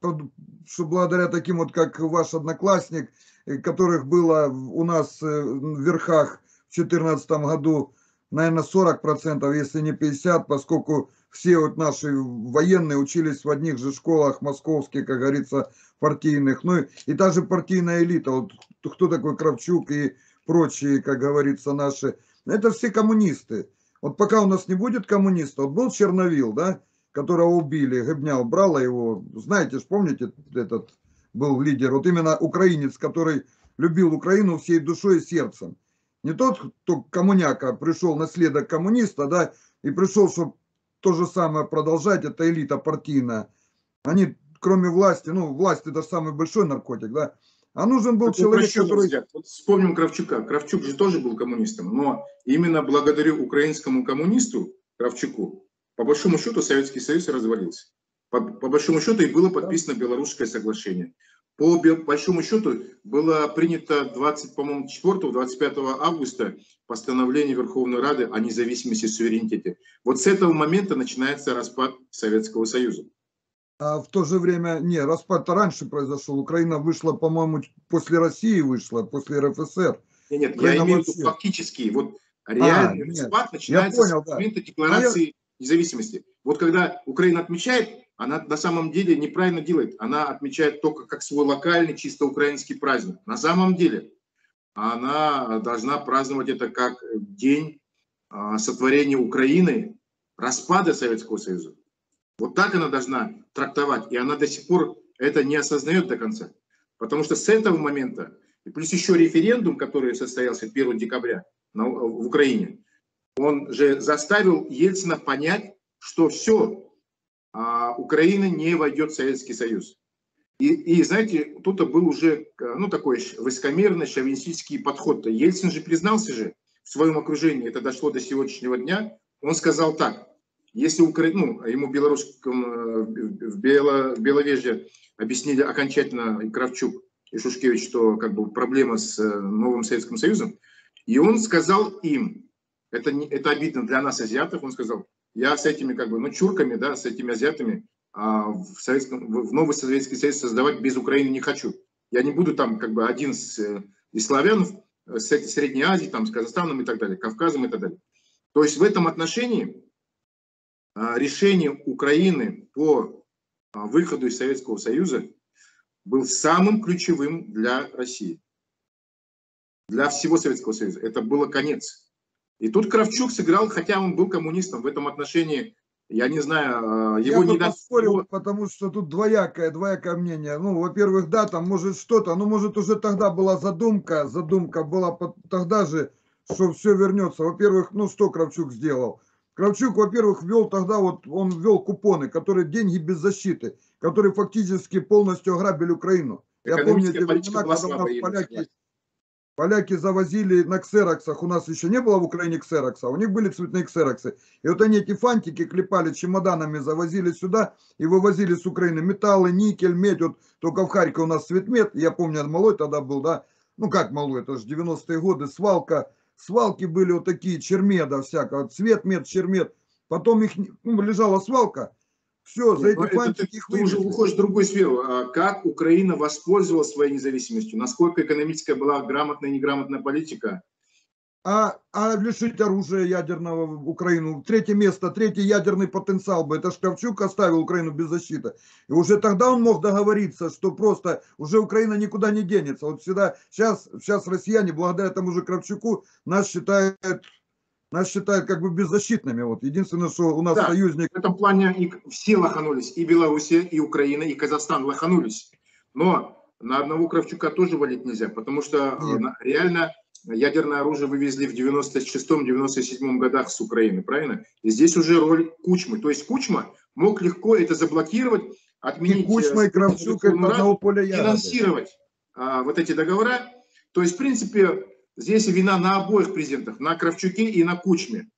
вот, что благодаря таким вот, как ваш одноклассник, э, которых было у нас э, в верхах в 2014 году, наверное, 40%, если не 50%, поскольку все вот наши военные учились в одних же школах московских, как говорится, партийных. Ну и та же партийная элита, вот кто такой Кравчук и прочие, как говорится, наши. Это все коммунисты. Вот пока у нас не будет коммунистов, вот был Черновил, да, которого убили, Гыбня убрала его, знаете, помните, этот был лидер, вот именно украинец, который любил Украину всей душой и сердцем. Не тот, кто коммуняка пришел наследок коммуниста, да, и пришел, чтобы то же самое продолжать, это элита партийная. Они, кроме власти, ну, власть это самый большой наркотик, да, а нужен был Какой человек, который... Взгляд. Вот вспомним Кравчука. Кравчук же тоже был коммунистом, но именно благодаря украинскому коммунисту Кравчуку, по большому счету, Советский Союз развалился. По, по большому счету и было подписано Белорусское соглашение. По большому счету было принято 20, по-моему, 4-25 августа постановление Верховной Рады о независимости и суверенитете. Вот с этого момента начинается распад Советского Союза. А в то же время, не, распад-то раньше произошел. Украина вышла, по-моему, после России вышла, после РФСР. Нет, нет я имею в виду фактически. Вот реальный а, распад нет, начинается понял, с момента да. декларации я... независимости. Вот когда Украина отмечает она на самом деле неправильно делает. Она отмечает только как свой локальный, чисто украинский праздник. На самом деле она должна праздновать это как день а, сотворения Украины, распада Советского Союза. Вот так она должна трактовать. И она до сих пор это не осознает до конца. Потому что с этого момента, и плюс еще референдум, который состоялся 1 декабря в Украине, он же заставил Ельцина понять, что все, а Украина не войдет в Советский Союз. И, и знаете, тут был уже ну, такой высокомерный шовинистический подход. Ельцин же признался же в своем окружении, это дошло до сегодняшнего дня, он сказал так, если Украина, ну, ему белорусском, э, в, Бело, в Беловежье объяснили окончательно и Кравчук, и Шушкевич, что как бы проблема с э, новым Советским Союзом, и он сказал им, это, не, это обидно для нас, азиатов, он сказал, я с этими как бы, ну, чурками, да, с этими азиатами а, в, Советском, в новый Советский Союз создавать без Украины не хочу. Я не буду там как бы один с, э, из славян, э, с Средней Азии, там, с Казахстаном и так далее, Кавказом и так далее. То есть в этом отношении а, решение Украины по а, выходу из Советского Союза был самым ключевым для России. Для всего Советского Союза. Это было конец. И тут Кравчук сыграл, хотя он был коммунистом, в этом отношении Я не знаю, э, Я его бы не поспорил, его- потому что тут двоякое, двоякое мнение. Ну, во-первых, да, там может что-то, ну, может уже тогда была задумка, задумка была тогда же, что все вернется. Во-первых, ну, что Кравчук сделал? Кравчук, во-первых, ввел тогда, вот он ввел купоны, которые деньги без защиты, которые фактически полностью ограбили Украину. Я помню политика времена, когда у нас я поляки. Поляки завозили на ксероксах, у нас еще не было в Украине ксерокса, у них были цветные ксероксы. И вот они эти фантики клепали чемоданами, завозили сюда и вывозили с Украины. Металлы, никель, медь. Вот только в Харькове у нас цветмет, я помню, малой тогда был, да, ну как малой, это же 90-е годы, свалка, свалки были вот такие, чермеда всякого, цвет, мед, чермет. Потом их, ну, лежала свалка, все, за эти фантики их ты уже уходишь в другую сферу. А Как Украина воспользовалась своей независимостью? Насколько экономическая была грамотная и неграмотная политика? А, а лишить оружия ядерного в Украину. Третье место, третий ядерный потенциал бы. Это Шкавчук оставил Украину без защиты. И уже тогда он мог договориться, что просто уже Украина никуда не денется. Вот всегда, сейчас, сейчас россияне, благодаря тому же Кравчуку, нас считают, нас считают как бы беззащитными. Вот. Единственное, что у нас Да. союзник В этом плане и все лоханулись. И Белоруссия, и Украина, и Казахстан лоханулись. Но на одного Кравчука тоже валить нельзя, потому что э, Нет. реально ядерное оружие вывезли в 96-97 годах с Украины, правильно? И здесь уже роль Кучмы. То есть Кучма мог легко это заблокировать, и отменить... э, Кучма, и Кравчук, одного поля ягоды. финансировать а, вот эти договора. То есть, в принципе, здесь вина на обоих президентах, на Кравчуке и на Кучме.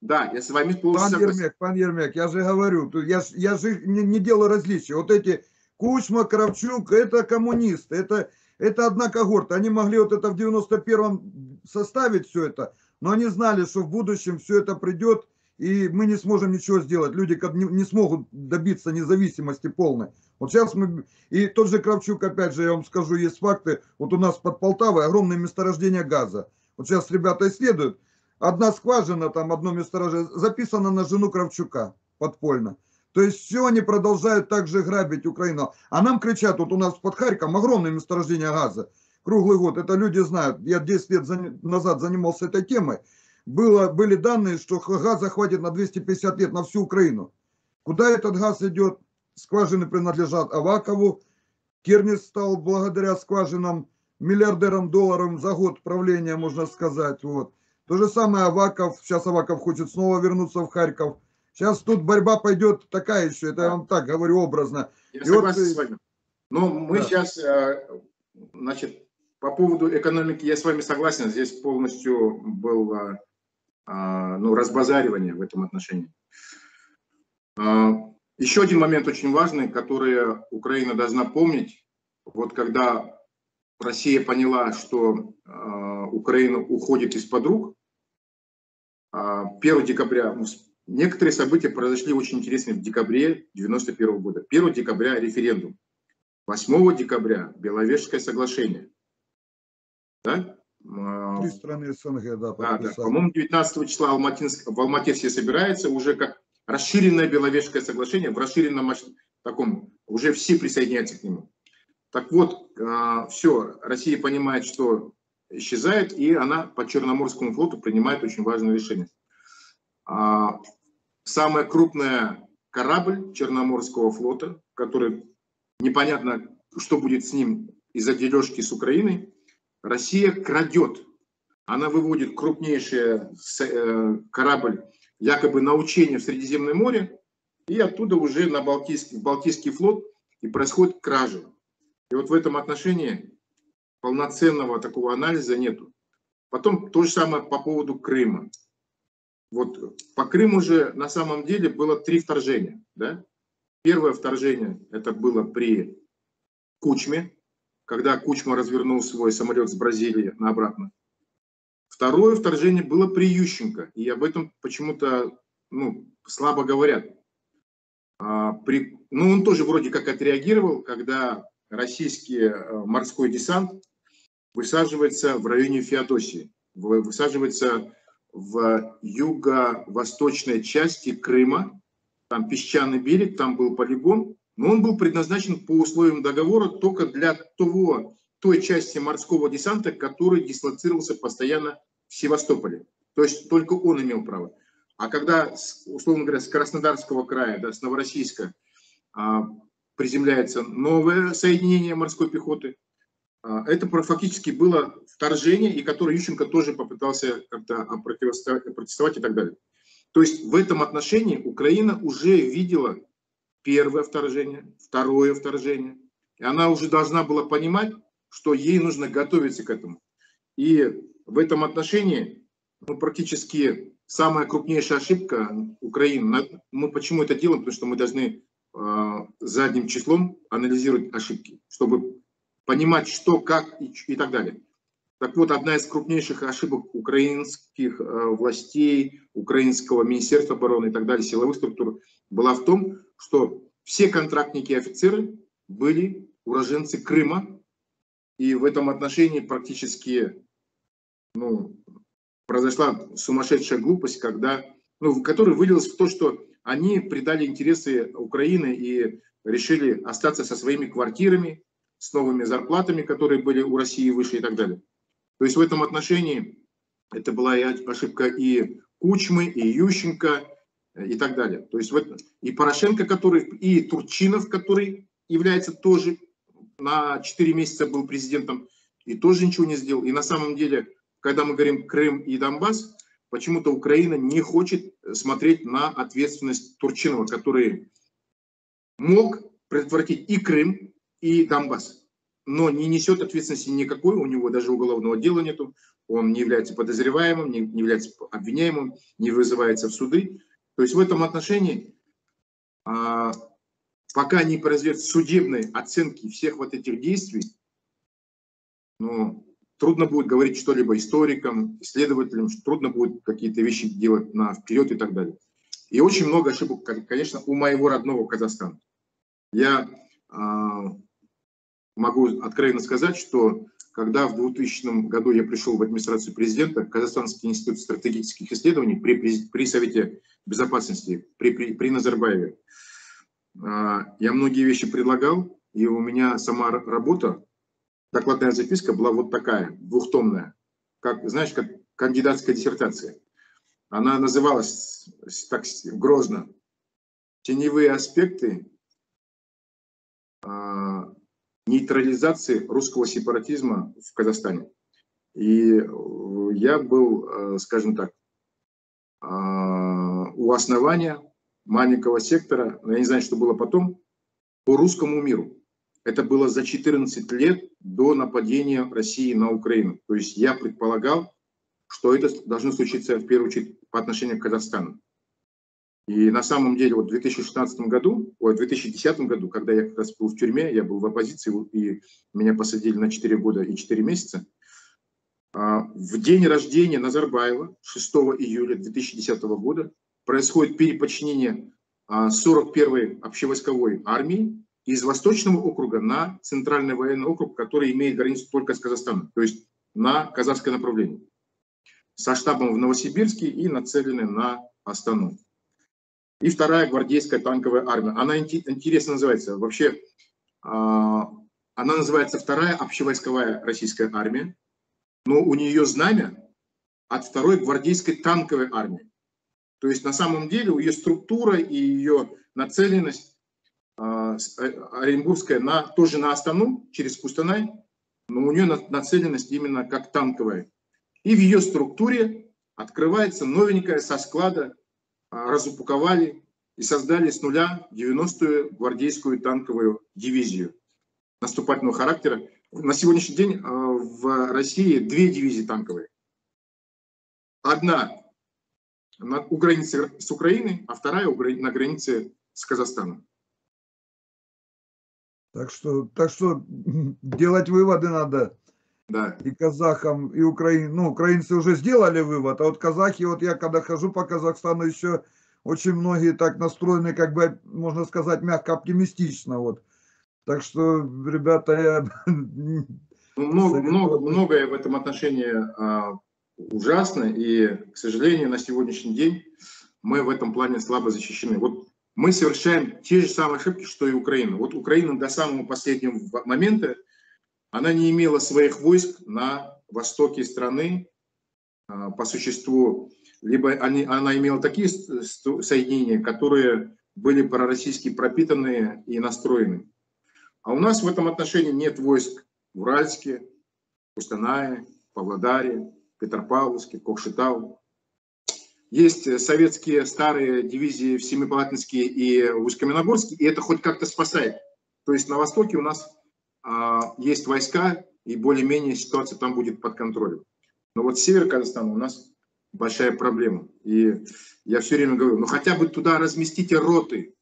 Да, я с вами полностью Пан. Ермек, пан Ермек, я же говорю, я, я же не, не делаю различия. Вот эти Кучма, Кравчук, это коммунисты, это, это одна когорта. Они могли вот это в 91-м составить все это, но они знали, что в будущем все это придет, и мы не сможем ничего сделать. Люди не смогут добиться независимости полной. Вот сейчас мы... И тот же Кравчук, опять же, я вам скажу, есть факты. Вот у нас под Полтавой огромное месторождение газа. Вот сейчас ребята исследуют. Одна скважина, там одно месторождение, записано на жену Кравчука подпольно. То есть все они продолжают также грабить Украину. А нам кричат, вот у нас под Харьковом огромное месторождение газа. Круглый год, это люди знают. Я 10 лет назад занимался этой темой. Было, были данные, что газа хватит на 250 лет на всю Украину. Куда этот газ идет? Скважины принадлежат Авакову. Кернис стал благодаря скважинам миллиардером долларов за год правления, можно сказать. Вот. То же самое Аваков. Сейчас Аваков хочет снова вернуться в Харьков. Сейчас тут борьба пойдет такая еще, это я вам так говорю образно. Я И согласен вот, э, с вами. Но мы да. сейчас, э, значит, по поводу экономики я с вами согласен. Здесь полностью было а, ну, разбазаривание в этом отношении. Еще один момент очень важный, который Украина должна помнить. Вот когда Россия поняла, что а, Украина уходит из-под рук, а, 1 декабря, некоторые события произошли очень интересные в декабре 91 года. 1 декабря референдум, 8 декабря Беловежское соглашение. Да? А, Три страны СНГ, да, да, да. По-моему, 19 числа Алматинск, в Алмате все собираются уже как расширенное Беловежское соглашение, в расширенном таком, уже все присоединяются к нему. Так вот, все, Россия понимает, что исчезает, и она по Черноморскому флоту принимает очень важное решение. А, Самая крупная корабль Черноморского флота, который непонятно, что будет с ним из-за дележки с Украиной, Россия крадет. Она выводит крупнейший э, корабль якобы на учение в Средиземном море, и оттуда уже на Балтийский, Балтийский флот и происходит кража. И вот в этом отношении полноценного такого анализа нету. Потом то же самое по поводу Крыма. Вот по Крыму же на самом деле было три вторжения. Да? Первое вторжение это было при Кучме, когда Кучма развернул свой самолет с Бразилии на обратно. Второе вторжение было при Ющенко, и об этом почему-то ну, слабо говорят. А, при, ну, он тоже вроде как отреагировал, когда российский э, морской десант высаживается в районе Феодосии, вы- высаживается в юго-восточной части Крыма, там песчаный берег, там был полигон, но он был предназначен по условиям договора только для того, той части морского десанта, который дислоцировался постоянно в Севастополе. То есть только он имел право. А когда, условно говоря, с Краснодарского края, да, с Новороссийска а, приземляется новое соединение морской пехоты, а, это фактически было вторжение, и которое Ющенко тоже попытался как-то протестовать и так далее. То есть в этом отношении Украина уже видела первое вторжение, второе вторжение, и она уже должна была понимать, что ей нужно готовиться к этому. И в этом отношении ну, практически самая крупнейшая ошибка Украины. Мы почему это делаем? Потому что мы должны э, задним числом анализировать ошибки, чтобы понимать, что, как и, и так далее. Так вот, одна из крупнейших ошибок украинских э, властей, украинского министерства обороны и так далее, силовых структур, была в том, что все контрактники и офицеры были уроженцы Крыма, и в этом отношении практически ну, произошла сумасшедшая глупость, когда, ну, которая вылилась в то, что они предали интересы Украины и решили остаться со своими квартирами, с новыми зарплатами, которые были у России выше и так далее. То есть в этом отношении это была и ошибка и Кучмы, и Ющенко, и так далее. То есть вот и Порошенко, который, и Турчинов, который является тоже на 4 месяца был президентом, и тоже ничего не сделал. И на самом деле когда мы говорим Крым и Донбасс, почему-то Украина не хочет смотреть на ответственность Турчинова, который мог предотвратить и Крым, и Донбасс, но не несет ответственности никакой, у него даже уголовного дела нету, он не является подозреваемым, не, является обвиняемым, не вызывается в суды. То есть в этом отношении, а, пока не произведет судебной оценки всех вот этих действий, ну, трудно будет говорить что-либо историкам, исследователям, трудно будет какие-то вещи делать на вперед и так далее. И очень много ошибок, конечно, у моего родного Казахстана. Я э, могу откровенно сказать, что когда в 2000 году я пришел в администрацию президента, Казахстанский институт стратегических исследований при, при, Совете Безопасности, при, при, при Назарбаеве, я многие вещи предлагал, и у меня сама работа докладная записка была вот такая, двухтомная, как, знаешь, как кандидатская диссертация. Она называлась так грозно «Теневые аспекты э, нейтрализации русского сепаратизма в Казахстане». И я был, э, скажем так, э, у основания маленького сектора, я не знаю, что было потом, по русскому миру. Это было за 14 лет до нападения России на Украину. То есть я предполагал, что это должно случиться в первую очередь по отношению к Казахстану. И на самом деле вот в 2016 году, ой, в 2010 году, когда я как раз был в тюрьме, я был в оппозиции, и меня посадили на 4 года и 4 месяца, а, в день рождения Назарбаева, 6 июля 2010 года, происходит переподчинение 41-й а, общевойсковой армии из Восточного округа на Центральный военный округ, который имеет границу только с Казахстаном, то есть на казахское направление, со штабом в Новосибирске и нацелены на Астану. И вторая гвардейская танковая армия. Она интересно называется. Вообще, а, она называется вторая общевойсковая российская армия, но у нее знамя от второй гвардейской танковой армии. То есть на самом деле у ее структура и ее нацеленность а, э, Оренбургская на, тоже на Астану, через Кустанай, но у нее нацеленность именно как танковая. И в ее структуре открывается новенькая со склада, а, разупаковали и создали с нуля 90-ю гвардейскую танковую дивизию наступательного характера. На сегодняшний день а, в России две дивизии танковые. Одна у границы с Украиной, а вторая на границе с Казахстаном. Так что, так что делать выводы надо. Да. И казахам, и украин, ну, украинцы уже сделали вывод, а вот казахи, вот я когда хожу по Казахстану, еще очень многие так настроены, как бы, можно сказать, мягко оптимистично, вот. Так что, ребята, я... Ну, много, много, многое в этом отношении а, ужасно, и, к сожалению, на сегодняшний день мы в этом плане слабо защищены. Вот мы совершаем те же самые ошибки, что и Украина. Вот Украина до самого последнего момента, она не имела своих войск на востоке страны. А, по существу либо они, она имела такие соединения, которые были пророссийски пропитанные и настроены. А у нас в этом отношении нет войск в Уральске, Кустанае, Павлодаре, Петропавловске, Кокшетау. Есть советские старые дивизии в Семипалатинске и Усть-Каменогорске, и это хоть как-то спасает. То есть на Востоке у нас а, есть войска, и более-менее ситуация там будет под контролем. Но вот север Казахстана у нас большая проблема. И я все время говорю, ну хотя бы туда разместите роты.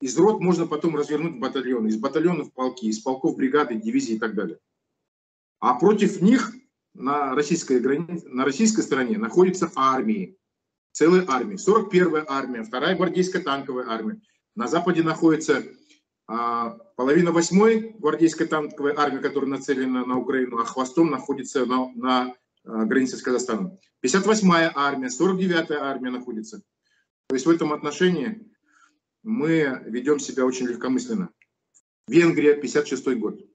Из рот можно потом развернуть батальоны, из батальонов полки, из полков бригады, дивизии и так далее. А против них на российской, границе, на российской стороне находятся армии, целые армии. 41-я армия, 2-я гвардейская танковая армия. На западе находится а, половина 8-й гвардейской танковой армии, которая нацелена на Украину, а хвостом находится на, на а, границе с Казахстаном. 58-я армия, 49-я армия находится. То есть в этом отношении мы ведем себя очень легкомысленно. Венгрия, 56 год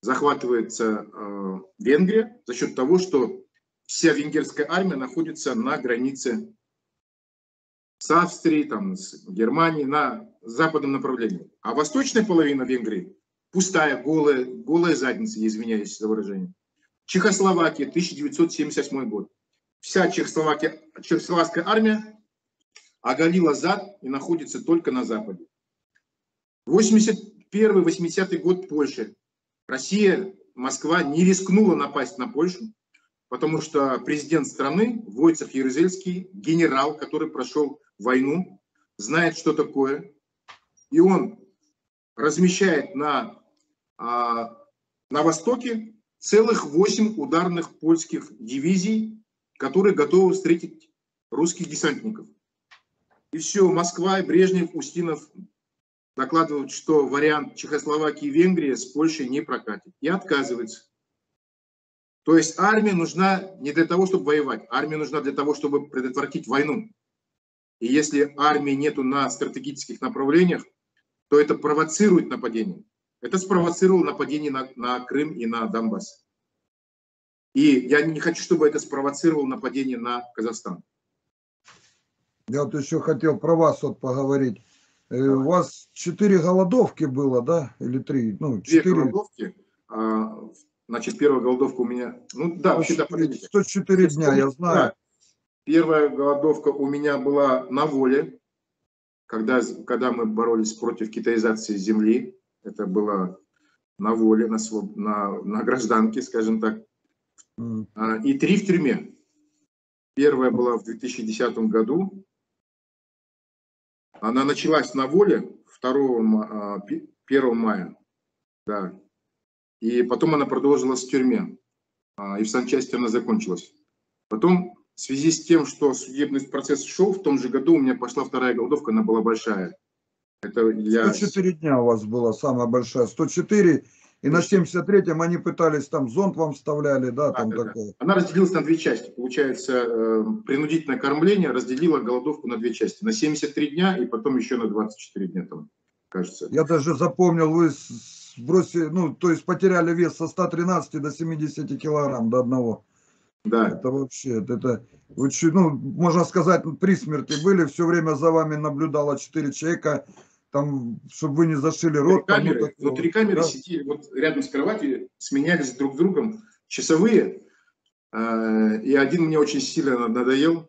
захватывается э, Венгрия за счет того, что вся венгерская армия находится на границе с Австрией, там, с Германией, на западном направлении. А восточная половина Венгрии пустая, голая, голая задница, извиняюсь за выражение. Чехословакия, 1978 год. Вся Чехословакия, чехословацкая армия оголила зад и находится только на западе. 81-80 год Польши. Россия, Москва не рискнула напасть на Польшу, потому что президент страны, Войцех Ярузельский, генерал, который прошел войну, знает, что такое. И он размещает на, а, на Востоке целых 8 ударных польских дивизий, которые готовы встретить русских десантников. И все, Москва, Брежнев, Устинов докладывают, что вариант Чехословакии и Венгрии с Польшей не прокатит. И отказывается. То есть армия нужна не для того, чтобы воевать. Армия нужна для того, чтобы предотвратить войну. И если армии нету на стратегических направлениях, то это провоцирует нападение. Это спровоцировало нападение на, на Крым и на Донбасс. И я не хочу, чтобы это спровоцировало нападение на Казахстан. Я вот еще хотел про вас вот поговорить. Э, у вас четыре голодовки было, да? Или три? Ну, четыре. голодовки. А, значит, первая голодовка у меня... Ну да, вообще, да, 104 дня, я знаю. Первая голодовка у меня была на воле, когда, когда мы боролись против китаизации земли. Это было на воле, на, на, на гражданке, скажем так. Mm. И три в тюрьме. Первая была в 2010 году, она началась на воле 2, 1 а, мая, да. И потом она продолжилась в тюрьме. А, и в санчасти она закончилась. Потом, в связи с тем, что судебный процесс шел, в том же году у меня пошла вторая голодовка, она была большая. Это я... 104 дня у вас была самая большая. 104 и на 73-м они пытались, там зонт вам вставляли, да, там да, такое. Да. Она разделилась на две части. Получается, э, принудительное кормление разделило голодовку на две части. На 73 дня и потом еще на 24 дня, там, кажется. Я даже запомнил, вы сбросили, ну, то есть потеряли вес со 113 до 70 килограмм до одного. Да. Это вообще, это, ну, можно сказать, при смерти были, все время за вами наблюдало 4 человека, там, чтобы вы не зашили рот. Камеры, внутри камеры да? сидели вот рядом с кроватью, сменялись друг другом часовые. Э, и один мне очень сильно надоел.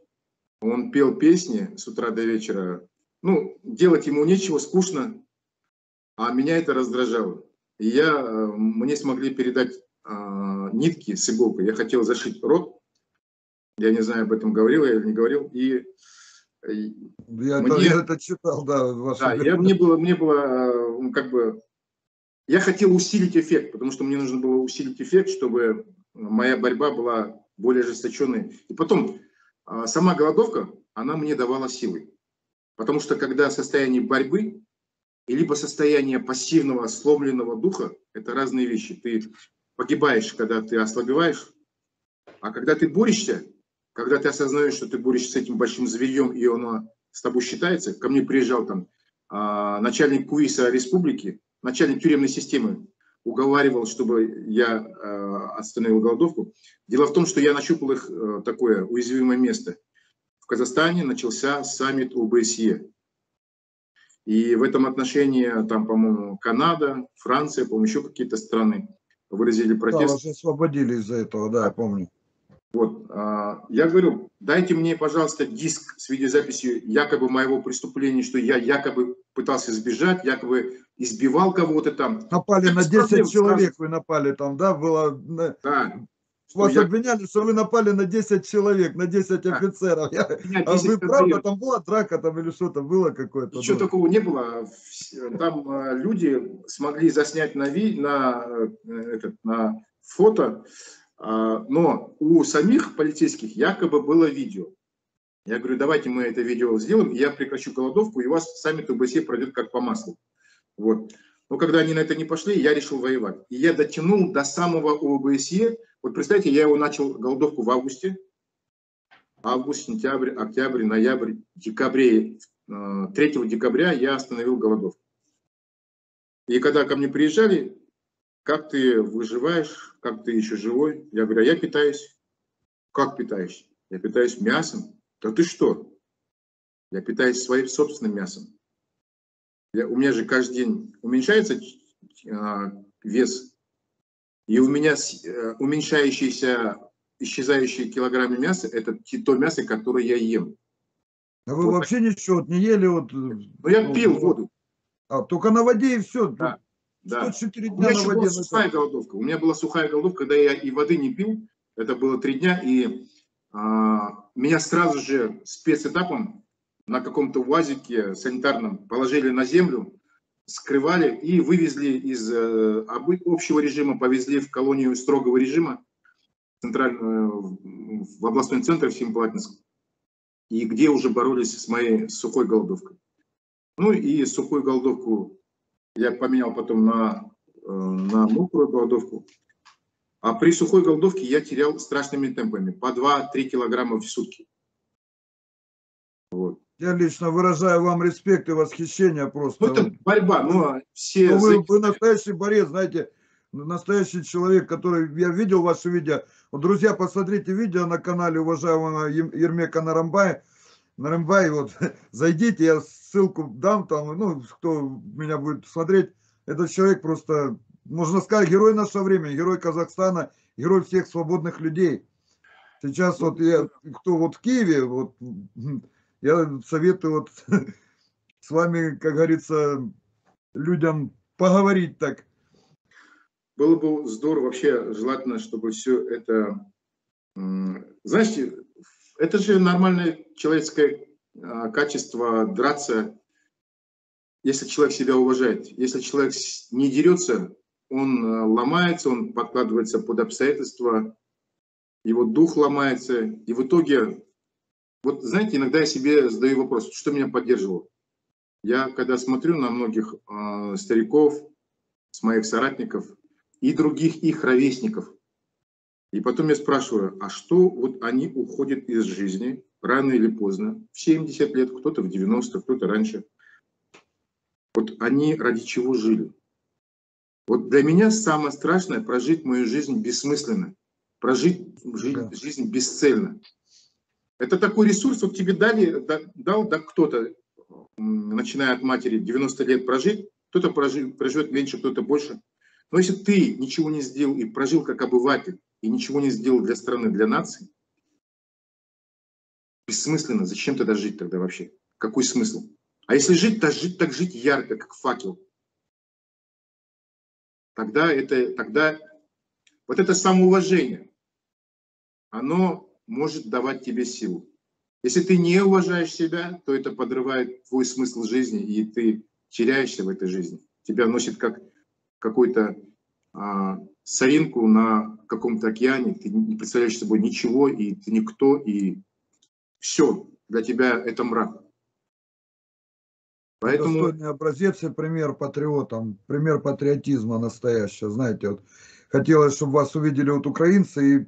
Он пел песни с утра до вечера. Ну, делать ему нечего, скучно. А меня это раздражало. И я, э, мне смогли передать э, нитки с иголкой. Я хотел зашить рот. Я не знаю, об этом говорил я или не говорил. И я, мне, это, это читал, да. Да, я, мне было, мне было, э, как бы, я хотел усилить эффект, потому что мне нужно было усилить эффект, чтобы моя борьба была более ожесточенной. И потом, э, сама голодовка, она мне давала силы. Потому что когда состояние борьбы, и либо состояние пассивного, сломленного духа, это разные вещи. Ты погибаешь, когда ты ослабеваешь, а когда ты борешься, когда ты осознаешь, что ты борешься с этим большим зверьем, и оно с тобой считается, ко мне приезжал там а, начальник КУИСа республики, начальник тюремной системы, уговаривал, чтобы я а, остановил голодовку. Дело в том, что я нащупал их а, такое уязвимое место. Казахстане начался саммит ОБСЕ. И в этом отношении, там, по-моему, Канада, Франция, по-моему, еще какие-то страны выразили протест. Да, вас освободили из-за этого, да, я помню. Вот, а, я говорю, дайте мне, пожалуйста, диск с видеозаписью якобы моего преступления, что я якобы пытался сбежать, якобы избивал кого-то там. Напали на 10 человек, вы напали там, да, было... Да. Вас я... обвиняли, что вы напали на 10 человек, на 10 да. офицеров. Я... 10 а вы правда, там была драка там или что-то было какое-то? Ничего да. такого не было. Там а, люди смогли заснять на, ви... на, э, этот, на фото, но у самих полицейских якобы было видео. Я говорю, давайте мы это видео сделаем, я прекращу голодовку, и у вас саммит ОБСЕ пройдет как по маслу. Вот. Но когда они на это не пошли, я решил воевать. И я дотянул до самого ОБСЕ. Вот представьте, я его начал голодовку в августе. Август, сентябрь, октябрь, ноябрь, декабре. 3 э, декабря я остановил голодовку. И когда ко мне приезжали, как ты выживаешь, как ты еще живой? Я говорю, а я питаюсь. Как питаешься? Я питаюсь мясом. Да ты что? Я питаюсь своим собственным мясом. Я, у меня же каждый день уменьшается э, вес, и у меня э, уменьшающиеся, исчезающие килограммы мяса – это то мясо, которое я ем. А вы вот вообще так. ничего не ели? Вот, ну, я ну, пил воду. А, только на воде и все. Да. Да. 104 дня У меня на воде. Была сухая голодовка. У меня была сухая голодовка, когда я и воды не пил. Это было три дня, и а, меня сразу же спецэтапом на каком-то УАЗике санитарном положили на землю, скрывали и вывезли из э, общего режима, повезли в колонию строгого режима, центральную, в областной центр в Семипалатинск, и где уже боролись с моей сухой голодовкой. Ну и сухую голодовку я поменял потом на, э, на мокрую голодовку. А при сухой голодовке я терял страшными темпами, по 2-3 килограмма в сутки. Вот. Я лично выражаю вам респект и восхищение просто. Ну, это борьба, ну, а все... Ну, вы, вы настоящий борец, знаете, настоящий человек, который... Я видел ваше видео. Вот, друзья, посмотрите видео на канале уважаемого Ермека Нарамбая. Нарамбай, вот, зайдите, я ссылку дам там, ну, кто меня будет смотреть. Этот человек просто можно сказать, герой нашего времени, герой Казахстана, герой всех свободных людей. Сейчас вот я, кто вот в Киеве, вот я советую вот с вами, как говорится, людям поговорить так. Было бы здорово, вообще желательно, чтобы все это, знаете, это же нормальное человеческое а, качество драться, если человек себя уважает. Если человек не дерется, он э, ломается, он подкладывается под обстоятельства, его дух ломается, и в итоге, вот знаете, иногда я себе задаю вопрос, что меня поддерживало. Я когда смотрю на многих э, стариков, с моих соратников и других их ровесников, и потом я спрашиваю, а что вот они уходят из жизни рано или поздно, в 70 лет, кто-то в 90, кто-то раньше. Вот они ради чего жили? Вот для меня самое страшное прожить мою жизнь бессмысленно, прожить жизнь, да. жизнь бесцельно. Это такой ресурс, вот тебе дали, дал да, кто-то, начиная от матери, 90 лет прожить, кто-то проживет меньше, кто-то больше. Но если ты ничего не сделал и прожил как обыватель, и ничего не сделал для страны, для нации, бессмысленно. Зачем тогда жить тогда вообще? Какой смысл? А если жить, то жить, так жить ярко, как факел тогда это, тогда вот это самоуважение, оно может давать тебе силу. Если ты не уважаешь себя, то это подрывает твой смысл жизни, и ты теряешься в этой жизни. Тебя носит как какой-то а, соринку на каком-то океане, ты не представляешь собой ничего, и ты никто, и все, для тебя это мрак. Поэтому... Достойный образец и пример патриотам, пример патриотизма настоящего, знаете, вот хотелось, чтобы вас увидели вот украинцы и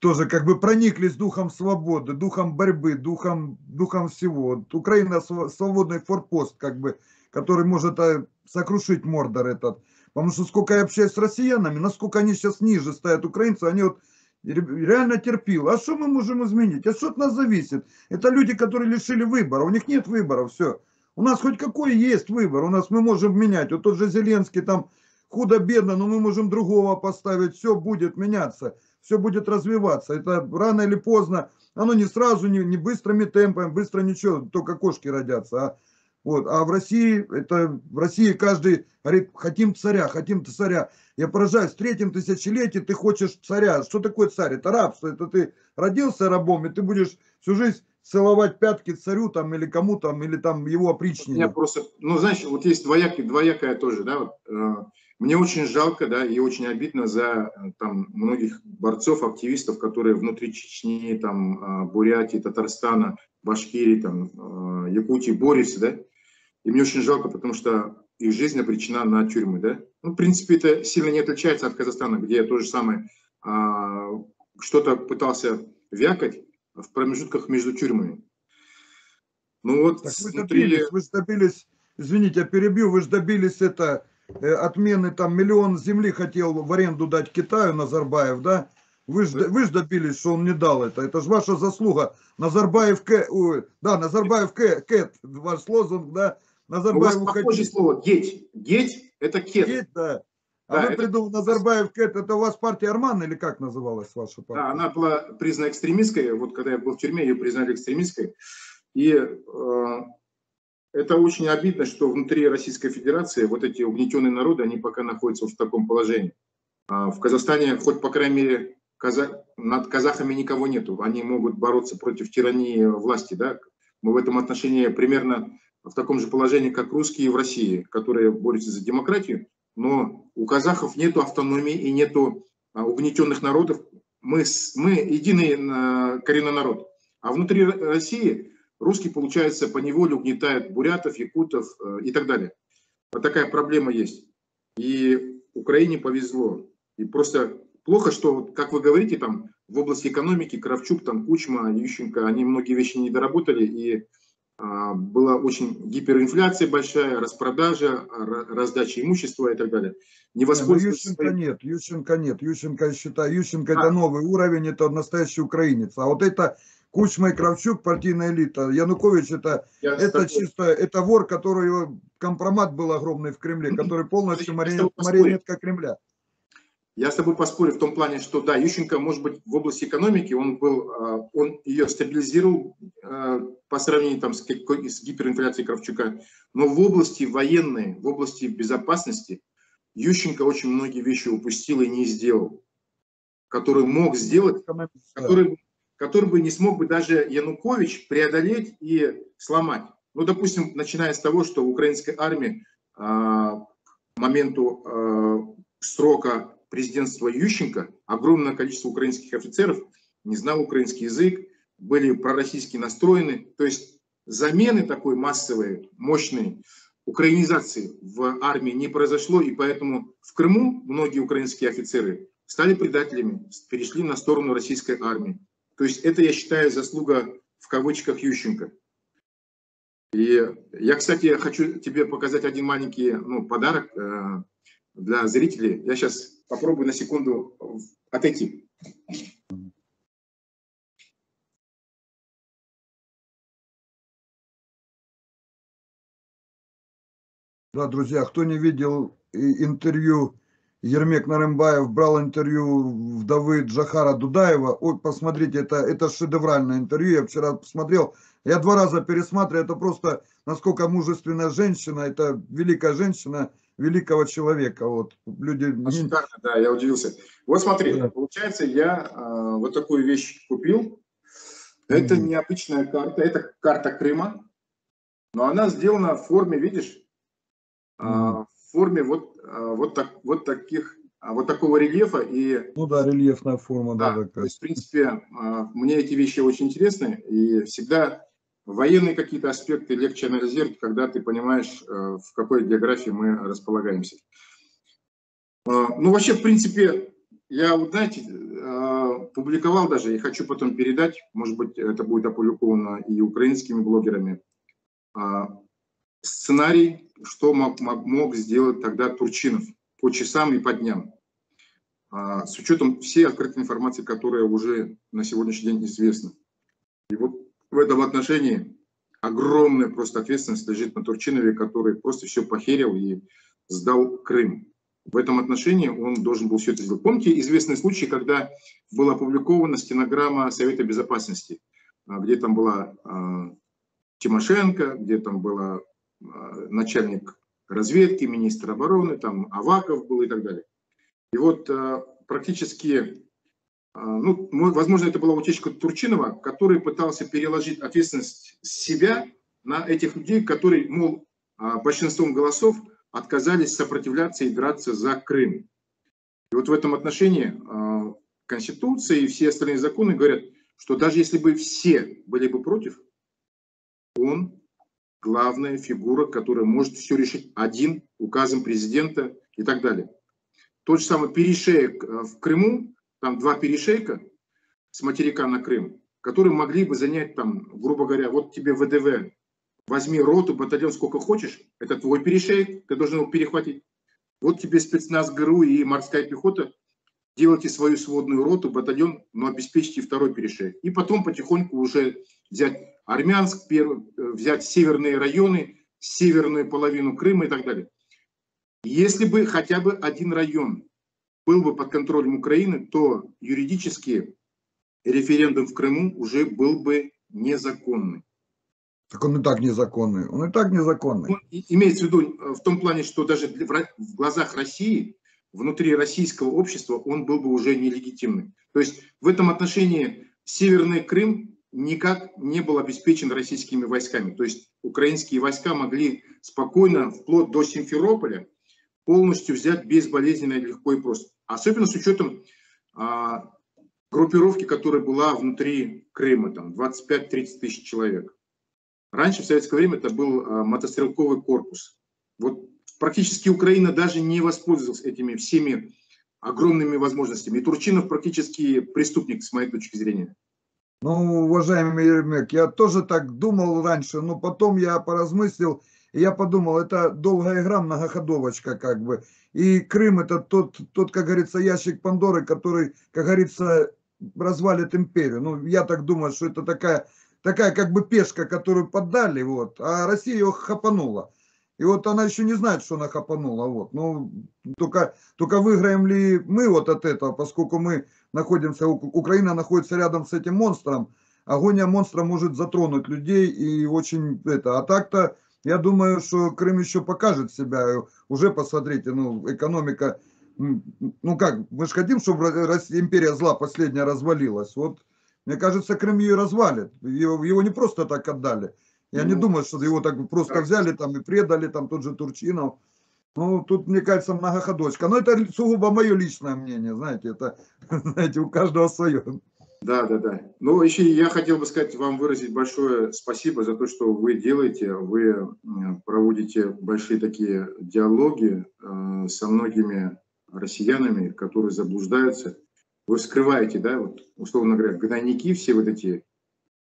тоже как бы прониклись духом свободы, духом борьбы, духом, духом всего. Вот Украина свободный форпост, как бы, который может э, сокрушить Мордор этот. Потому что сколько я общаюсь с россиянами, насколько они сейчас ниже стоят украинцы, они вот реально терпил. А что мы можем изменить? А что от нас зависит? Это люди, которые лишили выбора. У них нет выбора, все. У нас хоть какой есть выбор. У нас мы можем менять. Вот тот же Зеленский там худо-бедно, но мы можем другого поставить. Все будет меняться. Все будет развиваться. Это рано или поздно. Оно не сразу, не, не быстрыми темпами, быстро ничего, только кошки родятся. А вот. А в России, это в России каждый говорит, хотим царя, хотим царя. Я поражаюсь, в третьем тысячелетии ты хочешь царя. Что такое царь? Это рабство. Это ты родился рабом, и ты будешь всю жизнь целовать пятки царю там или кому там, или там его опричнику. Я просто, ну знаешь, вот есть двоякое, двоякое тоже, да, вот, э, мне очень жалко, да, и очень обидно за э, там многих борцов, активистов, которые внутри Чечни, там, э, Бурятии, Татарстана, Башкирии, там, э, Якутии борются, да, и мне очень жалко, потому что их жизнь обречена на тюрьмы. Да? Ну, в принципе, это сильно не отличается от Казахстана, где я то же самое а, что-то пытался вякать в промежутках между тюрьмами. Ну вот так вы внутри... добились, вы добились, извините, я перебью, вы же добились это э, отмены, там миллион земли хотел в аренду дать Китаю Назарбаев, да? Вы же, вы же добились, что он не дал это. Это же ваша заслуга. Назарбаев К... Да, Назарбаев К... Кэт, ваш лозунг, да? Назарбаев У вас похожее слово геть. Геть – это кет. Геть, да. А да, вы это... придумал Назарбаев Кэт, это у вас партия Арман или как называлась ваша партия? Да, она была признана экстремистской. Вот когда я был в тюрьме, ее признали экстремистской. И э, это очень обидно, что внутри Российской Федерации вот эти угнетенные народы, они пока находятся в таком положении. А в Казахстане, хоть по крайней мере, каза... над казахами никого нету. Они могут бороться против тирании власти. Да? Мы в этом отношении примерно в таком же положении, как русские в России, которые борются за демократию, но у казахов нет автономии и нет а, угнетенных народов. Мы, мы единый а, коренной народ. А внутри России русские, получается, по неволе угнетают бурятов, якутов э, и так далее. Вот такая проблема есть. И Украине повезло. И просто плохо, что, как вы говорите, там в области экономики Кравчук, там Кучма, Ющенко, они многие вещи не доработали, и а, была очень гиперинфляция большая, распродажа, раздача имущества и так далее. Не воспользоваться... Ющенко нет, Ющенко нет. Ющенко, считаю, Ющенко а. это новый уровень, это настоящий украинец. А вот это Кучма и Кравчук, партийная элита. Янукович это, это чисто, это вор, который компромат был огромный в Кремле, который полностью марионетка Кремля. Я с тобой поспорю в том плане, что да, Ющенко, может быть, в области экономики он был, а, он ее стабилизировал а, по сравнению там, с, с гиперинфляцией Кравчука, но в области военной, в области безопасности Ющенко очень многие вещи упустил и не сделал, которые мог сделать, который, который бы не смог бы даже Янукович преодолеть и сломать. Ну, допустим, начиная с того, что в украинской армии а, к моменту срока президентства Ющенко огромное количество украинских офицеров не знал украинский язык, были пророссийски настроены. То есть замены такой массовой, мощной украинизации в армии не произошло, и поэтому в Крыму многие украинские офицеры стали предателями, перешли на сторону российской армии. То есть это, я считаю, заслуга в кавычках Ющенко. И я, кстати, хочу тебе показать один маленький ну, подарок э, для зрителей. Я сейчас попробую на секунду отойти. Да, друзья, кто не видел интервью, Ермек Нарымбаев брал интервью вдовы Джахара Дудаева. Ой, посмотрите, это, это шедевральное интервью. Я вчера посмотрел. Я два раза пересматриваю. Это просто насколько мужественная женщина. Это великая женщина великого человека. Вот люди. А шикарно, да, я удивился. Вот смотри, да. получается, я э, вот такую вещь купил. Это mm-hmm. необычная карта, это карта Крыма, но она сделана в форме, видишь, mm-hmm. в форме вот э, вот так вот таких вот такого рельефа и ну да рельефная форма да, да то есть в принципе мне эти вещи очень интересны и всегда Военные какие-то аспекты легче анализировать, когда ты понимаешь, э, в какой географии мы располагаемся. Э, ну, вообще, в принципе, я, вот знаете, э, публиковал даже, и хочу потом передать, может быть, это будет опубликовано и украинскими блогерами, сценарий, что мог, мог сделать тогда Турчинов по часам и по дням. а, с учетом всей открытой информации, которая уже на сегодняшний день известна. В этом отношении огромная просто ответственность лежит на Турчинове, который просто все похерил и сдал Крым. В этом отношении он должен был все это сделать. Помните известный случай, когда была опубликована стенограмма Совета Безопасности, а, где там была а, Тимошенко, где там была начальник разведки, министр обороны, там Аваков был и так далее. И вот практически а, ну, возможно, это была утечка Турчинова, который пытался переложить ответственность себя на этих людей, которые, мол, а, большинством голосов отказались сопротивляться и драться за Крым. И вот в этом отношении а, Конституция и все остальные законы говорят, что даже если бы все были бы против, он главная фигура, которая может все решить один указом президента и так далее. Тот же самый перешеек в Крыму, там два перешейка с материка на Крым, которые могли бы занять там, грубо говоря, вот тебе ВДВ, возьми роту, батальон сколько хочешь, это твой перешейк, ты должен его перехватить. Вот тебе спецназ ГРУ и морская пехота, делайте свою сводную роту, батальон, но обеспечьте второй перешейк. И потом потихоньку уже взять Армянск, взять северные районы, северную половину Крыма и так далее. Если бы хотя бы один район был бы под контролем Украины, то юридически референдум в Крыму уже был бы незаконный. Так он и так незаконный. Он и так незаконный. Он имеется в виду э, в том плане, что даже в глазах России, внутри российского общества, он был бы уже нелегитимный. То есть в этом отношении Северный Крым никак не был обеспечен российскими войсками. То есть украинские войска могли спокойно, вплоть до Симферополя, полностью взять безболезненно, легко и просто. Особенно с учетом а, группировки, которая была внутри Крыма, там 25-30 тысяч человек. Раньше, в советское время, это был а, мотострелковый корпус. Вот практически Украина даже не воспользовалась этими всеми огромными возможностями. И Турчинов практически преступник, с моей точки зрения. Ну, уважаемый Ермек, я тоже так думал раньше, но потом я поразмыслил, и я подумал, это долгая игра, многоходовочка как бы. И Крым это тот, тот, как говорится, ящик Пандоры, который, как говорится, развалит империю. Ну, я так думаю, что это такая, такая как бы пешка, которую поддали, вот, а Россия ее хапанула. И вот она еще не знает, что она хапанула. Вот. Ну, только, только выиграем ли мы вот от этого, поскольку мы находимся, Украина находится рядом с этим монстром, агония монстра может затронуть людей и очень это. А так-то я думаю, что Крым еще покажет себя. Уже посмотрите, ну, экономика, ну как, мы же хотим, чтобы империя зла последняя развалилась. Вот, мне кажется, Крым ее развалит. Его, его не просто так отдали. Я ну, не думаю, что его так просто взяли там и предали, там тот же Турчинов. Ну, тут, мне кажется, многоходочка. Но это сугубо мое личное мнение, знаете, это, знаете, у каждого свое. Да, да, да. Ну, еще я хотел бы сказать вам выразить большое спасибо за то, что вы делаете. Вы проводите большие такие диалоги э, со многими россиянами, которые заблуждаются. Вы вскрываете, да, вот, условно говоря, гнойники, все вот эти,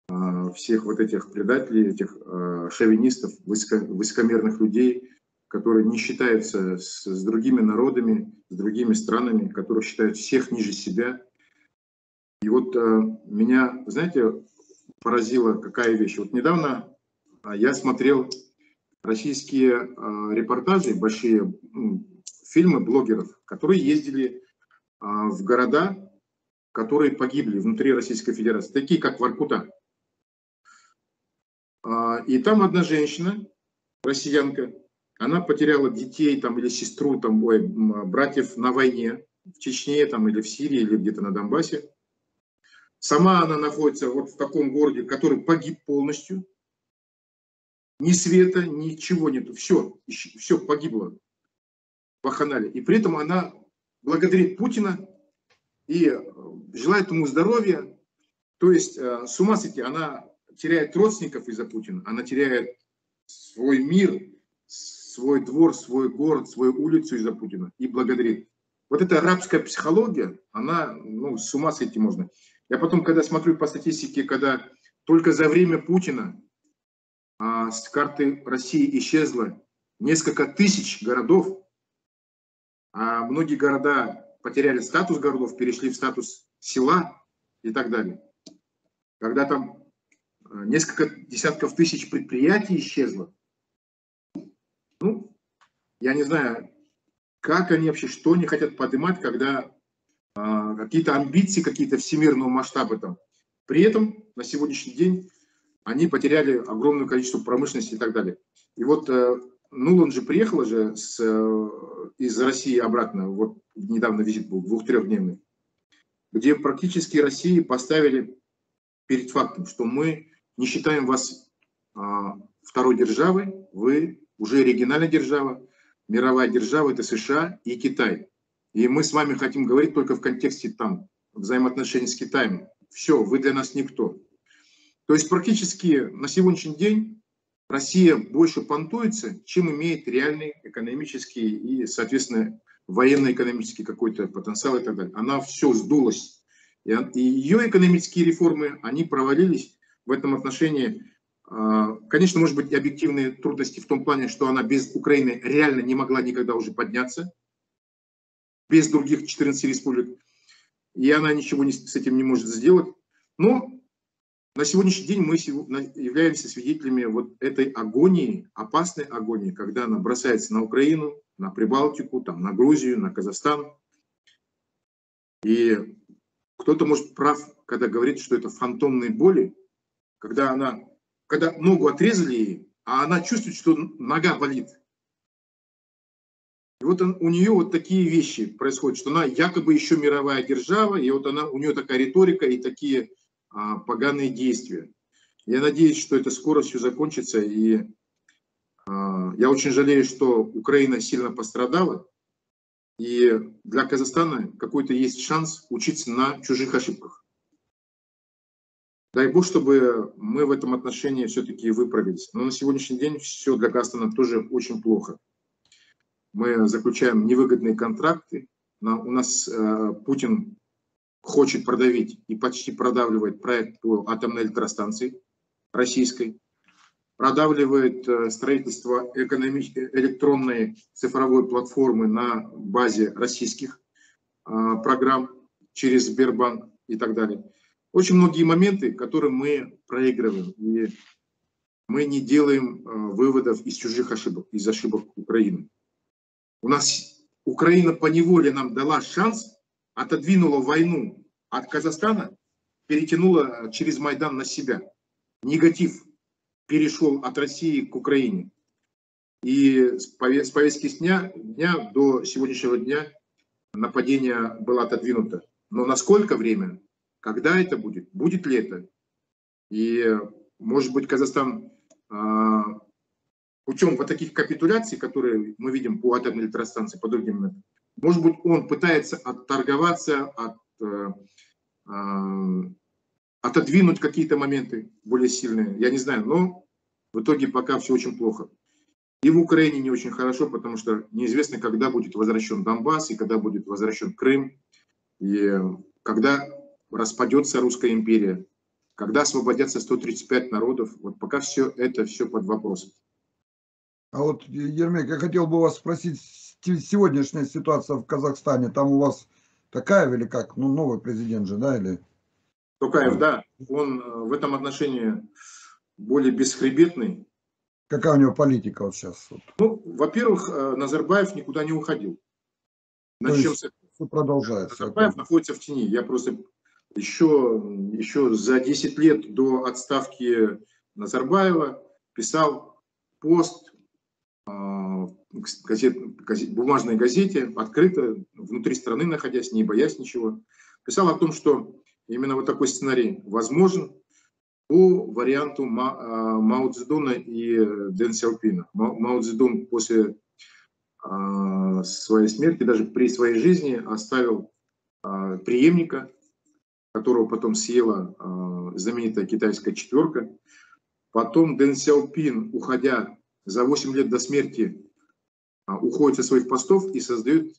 э, всех вот этих предателей, этих э, шовинистов, высоко, высокомерных людей, которые не считаются с, с другими народами, с другими странами, которые считают всех ниже себя – и вот э, меня, знаете, поразила какая вещь. Вот недавно э, я смотрел российские э, репортажи, большие фильмы блогеров, которые ездили в города, которые погибли внутри Российской Федерации, такие как Воркута. И там одна женщина, россиянка, она потеряла детей там, или сестру, там, ой, братьев на войне в Чечне там, или в Сирии, или где-то на Донбассе. Сама она находится вот в таком городе, который погиб полностью. Ни света, ничего нету. Все, все погибло в Аханале. И при этом она благодарит Путина и э, желает ему здоровья. То есть э, с ума сойти, она теряет родственников из-за Путина, она теряет свой мир, свой двор, свой город, свою улицу из-за Путина и благодарит. Вот эта арабская психология, она, ну, с ума сойти можно. Я потом, когда смотрю по статистике, когда только за время Путина а, с карты России исчезло несколько тысяч городов, а многие города потеряли статус городов, перешли в статус села и так далее. Когда там э, несколько десятков тысяч предприятий исчезло, ну, я не знаю, как они вообще, что они хотят поднимать, когда а, какие-то амбиции, какие-то всемирного масштаба там. При этом на сегодняшний день они потеряли огромное количество промышленности и так далее. И вот э, Нулан же приехал же с, э, из России обратно, вот недавно визит был, двух-трехдневный, где практически России поставили перед фактом, что мы не считаем вас а, второй державой, вы уже региональная держава, мировая держава – это США и Китай. И мы с вами хотим говорить только в контексте там, взаимоотношений с Китаем. Все, вы для нас никто. То есть практически на сегодняшний день Россия больше понтуется, чем имеет реальный экономический и, соответственно, военно-экономический какой-то потенциал и так далее. Она все сдулась. И ее экономические реформы, они провалились в этом отношении. А, конечно, может быть, объективные трудности в том плане, что она без Украины реально не могла никогда уже подняться, без других 14 республик, и она ничего с этим не может сделать. Но на сегодняшний день мы являемся свидетелями вот этой агонии, опасной агонии, когда она бросается на Украину, на Прибалтику, там, на Грузию, на Казахстан. И кто-то может прав, когда говорит, что это фантомные боли, когда она, когда ногу отрезали ей, а она чувствует, что нога болит. И вот он, у нее вот такие вещи происходят, что она якобы еще мировая держава, и вот она, у нее такая риторика и такие а, поганые действия. Я надеюсь, что это скоро все закончится, и а, я очень жалею, что Украина сильно пострадала, и для Казахстана какой-то есть шанс учиться на чужих ошибках. Дай Бог, чтобы мы в этом отношении все-таки выправились. Но на сегодняшний день все для Казахстана тоже очень плохо. Мы заключаем невыгодные контракты. У нас э, Путин хочет продавить и почти продавливает проект по атомной электростанции российской, продавливает э, строительство электронной цифровой платформы на базе российских а, программ через Сбербанк и так далее. Очень многие моменты, которые мы проигрываем, и мы не делаем э, выводов из чужих ошибок, из ошибок Украины. У нас Украина по неволе нам дала шанс отодвинула войну от Казахстана, перетянула через Майдан на себя. Негатив перешел от России к Украине. И с повестки дня, дня до сегодняшнего дня нападение было отодвинуто. Но на сколько время? Когда это будет? Будет ли это? И, может быть, Казахстан а, путем вот таких капитуляций, которые мы видим по атомной электростанции, по другим может быть, он пытается отторговаться, от, э, э, отодвинуть какие-то моменты более сильные. Я не знаю, но в итоге пока все очень плохо. И в Украине не очень хорошо, потому что неизвестно, когда будет возвращен Донбасс, и когда будет возвращен Крым, и когда распадется Русская империя, когда освободятся 135 народов. Вот пока все это все под вопросом. А вот, Ермек, я хотел бы вас спросить сегодняшняя ситуация в Казахстане, там у вас Токаев или как? Ну, новый президент же, да? Или... Токаев, да. Он э, в этом отношении более бесхребетный. Какая у него политика вот сейчас? Ну, во-первых, э, Назарбаев никуда не уходил. Начнем с этого. продолжается. Назарбаев это... находится в тени. Я просто еще, еще за 10 лет до отставки Назарбаева писал пост газет, газет, бумажной газете, открыто, внутри страны находясь, не боясь ничего, писал о том, что именно вот такой сценарий возможен по варианту Ма, а, Мао Цзэдуна и Дэн Сяопина. Мао Цзэдун после а, своей смерти, даже при своей жизни, оставил а, преемника, которого потом съела а, знаменитая китайская четверка. Потом Дэн Сяопин, уходя за 8 лет до смерти, уходит со своих постов и создает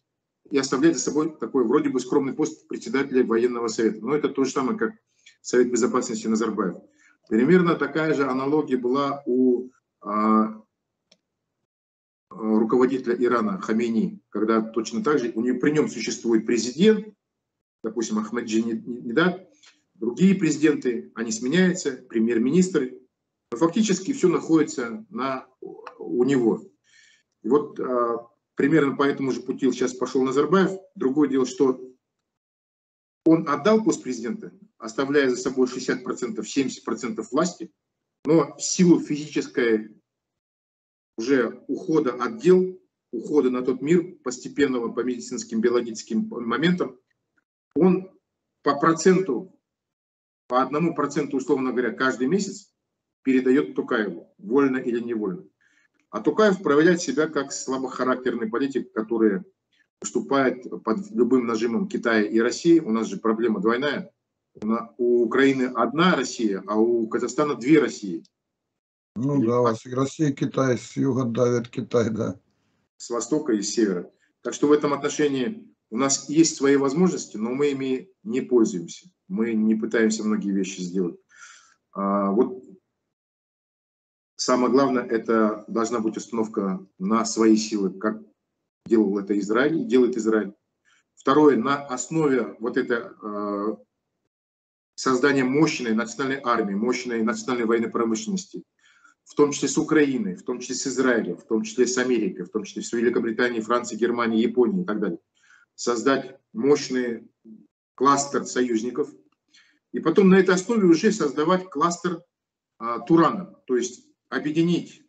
и оставляет за собой такой вроде бы скромный пост председателя военного совета. Но это то же самое, как Совет Безопасности Назарбаев. Примерно такая же аналогия была у а, руководителя Ирана Хамени, когда точно так же, у него, при нем существует президент, допустим, Ахмеджинидад, другие президенты, они сменяются, премьер-министры, фактически все находится на, у него. И вот а, примерно по этому же пути сейчас пошел Назарбаев. Другое дело, что он отдал пост президента, оставляя за собой 60%, 70% власти, но в силу физической уже ухода от дел, ухода на тот мир, постепенного по медицинским, биологическим моментам, он по проценту, по одному проценту, условно говоря, каждый месяц передает Тукаеву, вольно или невольно. А Тукаев проявляет себя как слабохарактерный политик, который выступает под любым нажимом Китая и России. У нас же проблема двойная. У Украины одна Россия, а у Казахстана две России. Ну и да, у вас Россия, и Китай, с юга давит Китай, да. С востока и с севера. Так что в этом отношении у нас есть свои возможности, но мы ими не пользуемся. Мы не пытаемся многие вещи сделать. А вот самое главное, это должна быть установка на свои силы, как делал это Израиль и делает Израиль. Второе, на основе вот это э, создания мощной национальной армии, мощной национальной военной промышленности, в том числе с Украиной, в том числе с Израилем, в том числе с Америкой, в том числе с Великобританией, Францией, Германией, Японией и так далее. Создать мощный кластер союзников. И потом на этой основе уже создавать кластер а, Турана, то есть объединить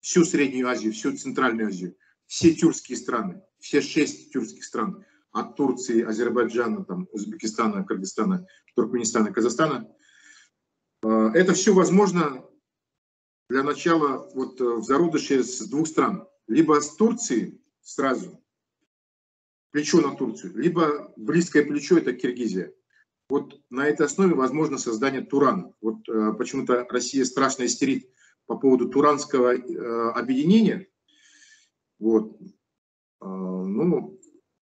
всю Среднюю Азию, всю Центральную Азию, все тюркские страны, все шесть тюркских стран, от Турции, Азербайджана, там, Узбекистана, Кыргызстана, Туркменистана, Казахстана. А, это все возможно для начала вот э, в зародыше с двух стран. Либо с Турции сразу, плечо на Турцию, либо близкое плечо – это Киргизия. Вот на этой основе возможно создание Турана. Вот э, почему-то Россия страшно истерит по поводу туранского э, объединения. Вот. Э, ну,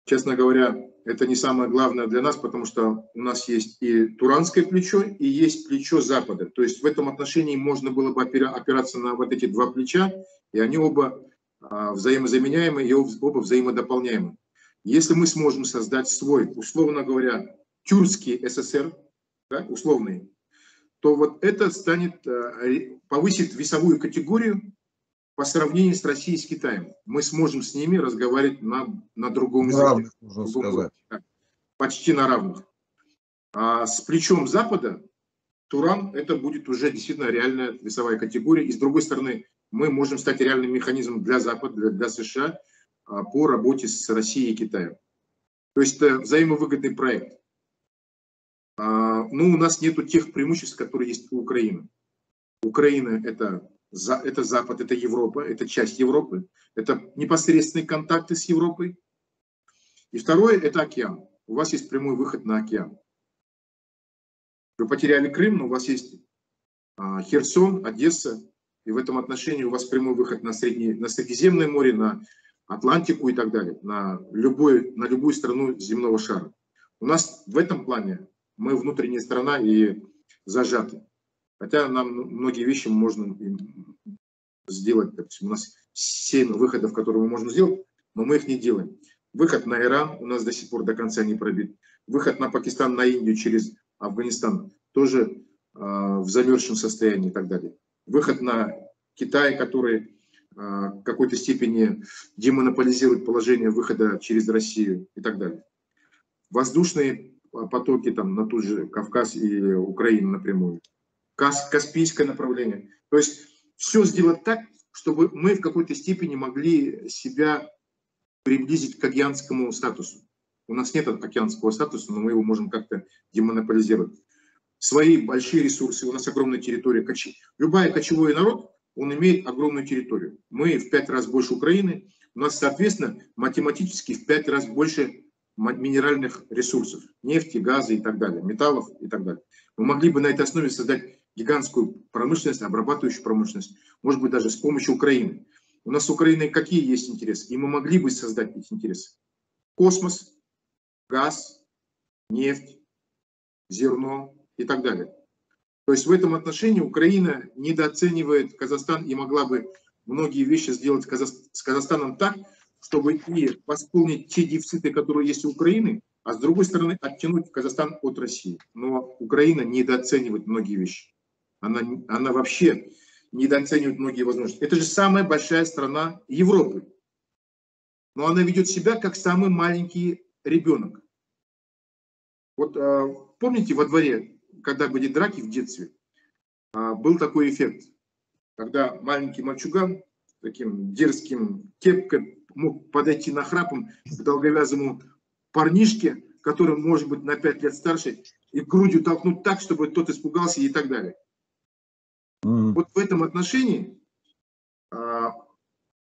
честно говоря, это не самое главное для нас, потому что у нас есть и туранское плечо, и есть плечо Запада. То есть в этом отношении можно было бы опираться на вот эти два плеча, и они оба а, взаимозаменяемы и оба взаимодополняемы. Если мы сможем создать свой, условно говоря, тюркский СССР, да, условный, то вот это станет, а, повысит весовую категорию по сравнению с Россией и с Китаем. Мы сможем с ними разговаривать на, на другом языке. Равных, можно сказать. Почти на равных. А с плечом Запада Туран это будет уже действительно реальная весовая категория. И с другой стороны, мы можем стать реальным механизмом для Запада, для, для США а, по работе с Россией и Китаем. То есть это взаимовыгодный проект. А, ну, у нас нет тех преимуществ, которые есть у Украины. Украина – это это Запад, это Европа, это часть Европы, это непосредственные контакты с Европой. И второе – это океан. У вас есть прямой выход на океан. Вы потеряли Крым, но у вас есть а, Херсон, Одесса, и в этом отношении у вас прямой выход на, средний, на Средиземное море, на Атлантику и так далее, на, любой, на любую страну земного шара. У нас в этом плане мы внутренняя страна и зажаты. Хотя нам многие вещи можно сделать. Допустим, у нас 7 выходов, которые мы можем сделать, но мы их не делаем. Выход на Иран у нас до сих пор до конца не пробит. Выход на Пакистан, на Индию через Афганистан тоже э, в замерзшем состоянии и так далее. Выход на Китай, который э, в какой-то степени демонополизирует положение выхода через Россию и так далее. Воздушные потоки там на тот же Кавказ и Украину напрямую. Каспийское направление. То есть все сделать так, чтобы мы в какой-то степени могли себя приблизить к океанскому статусу. У нас нет океанского статуса, но мы его можем как-то демонополизировать. Свои большие ресурсы, у нас огромная территория. Любая кочевой народ, он имеет огромную территорию. Мы в пять раз больше Украины, у нас, соответственно, математически в пять раз больше минеральных ресурсов, нефти, газа и так далее, металлов и так далее. Мы могли бы на этой основе создать гигантскую промышленность, обрабатывающую промышленность, может быть, даже с помощью Украины. У нас с Украиной какие есть интересы? И мы могли бы создать эти интересы. Космос, газ, нефть, зерно и так далее. То есть в этом отношении Украина недооценивает Казахстан и могла бы многие вещи сделать с Казахстаном так, чтобы и восполнить те дефициты, которые есть у Украины, а с другой стороны оттянуть Казахстан от России. Но Украина недооценивает многие вещи. Она, она вообще недооценивает многие возможности. Это же самая большая страна Европы. Но она ведет себя как самый маленький ребенок. Вот а, помните во дворе, когда были драки в детстве, а, был такой эффект, когда маленький мальчуган таким дерзким кепкой мог подойти на храпом к долговязому парнишке, который может быть на 5 лет старше, и грудью толкнуть так, чтобы тот испугался и так далее. Mm. Вот в этом отношении а,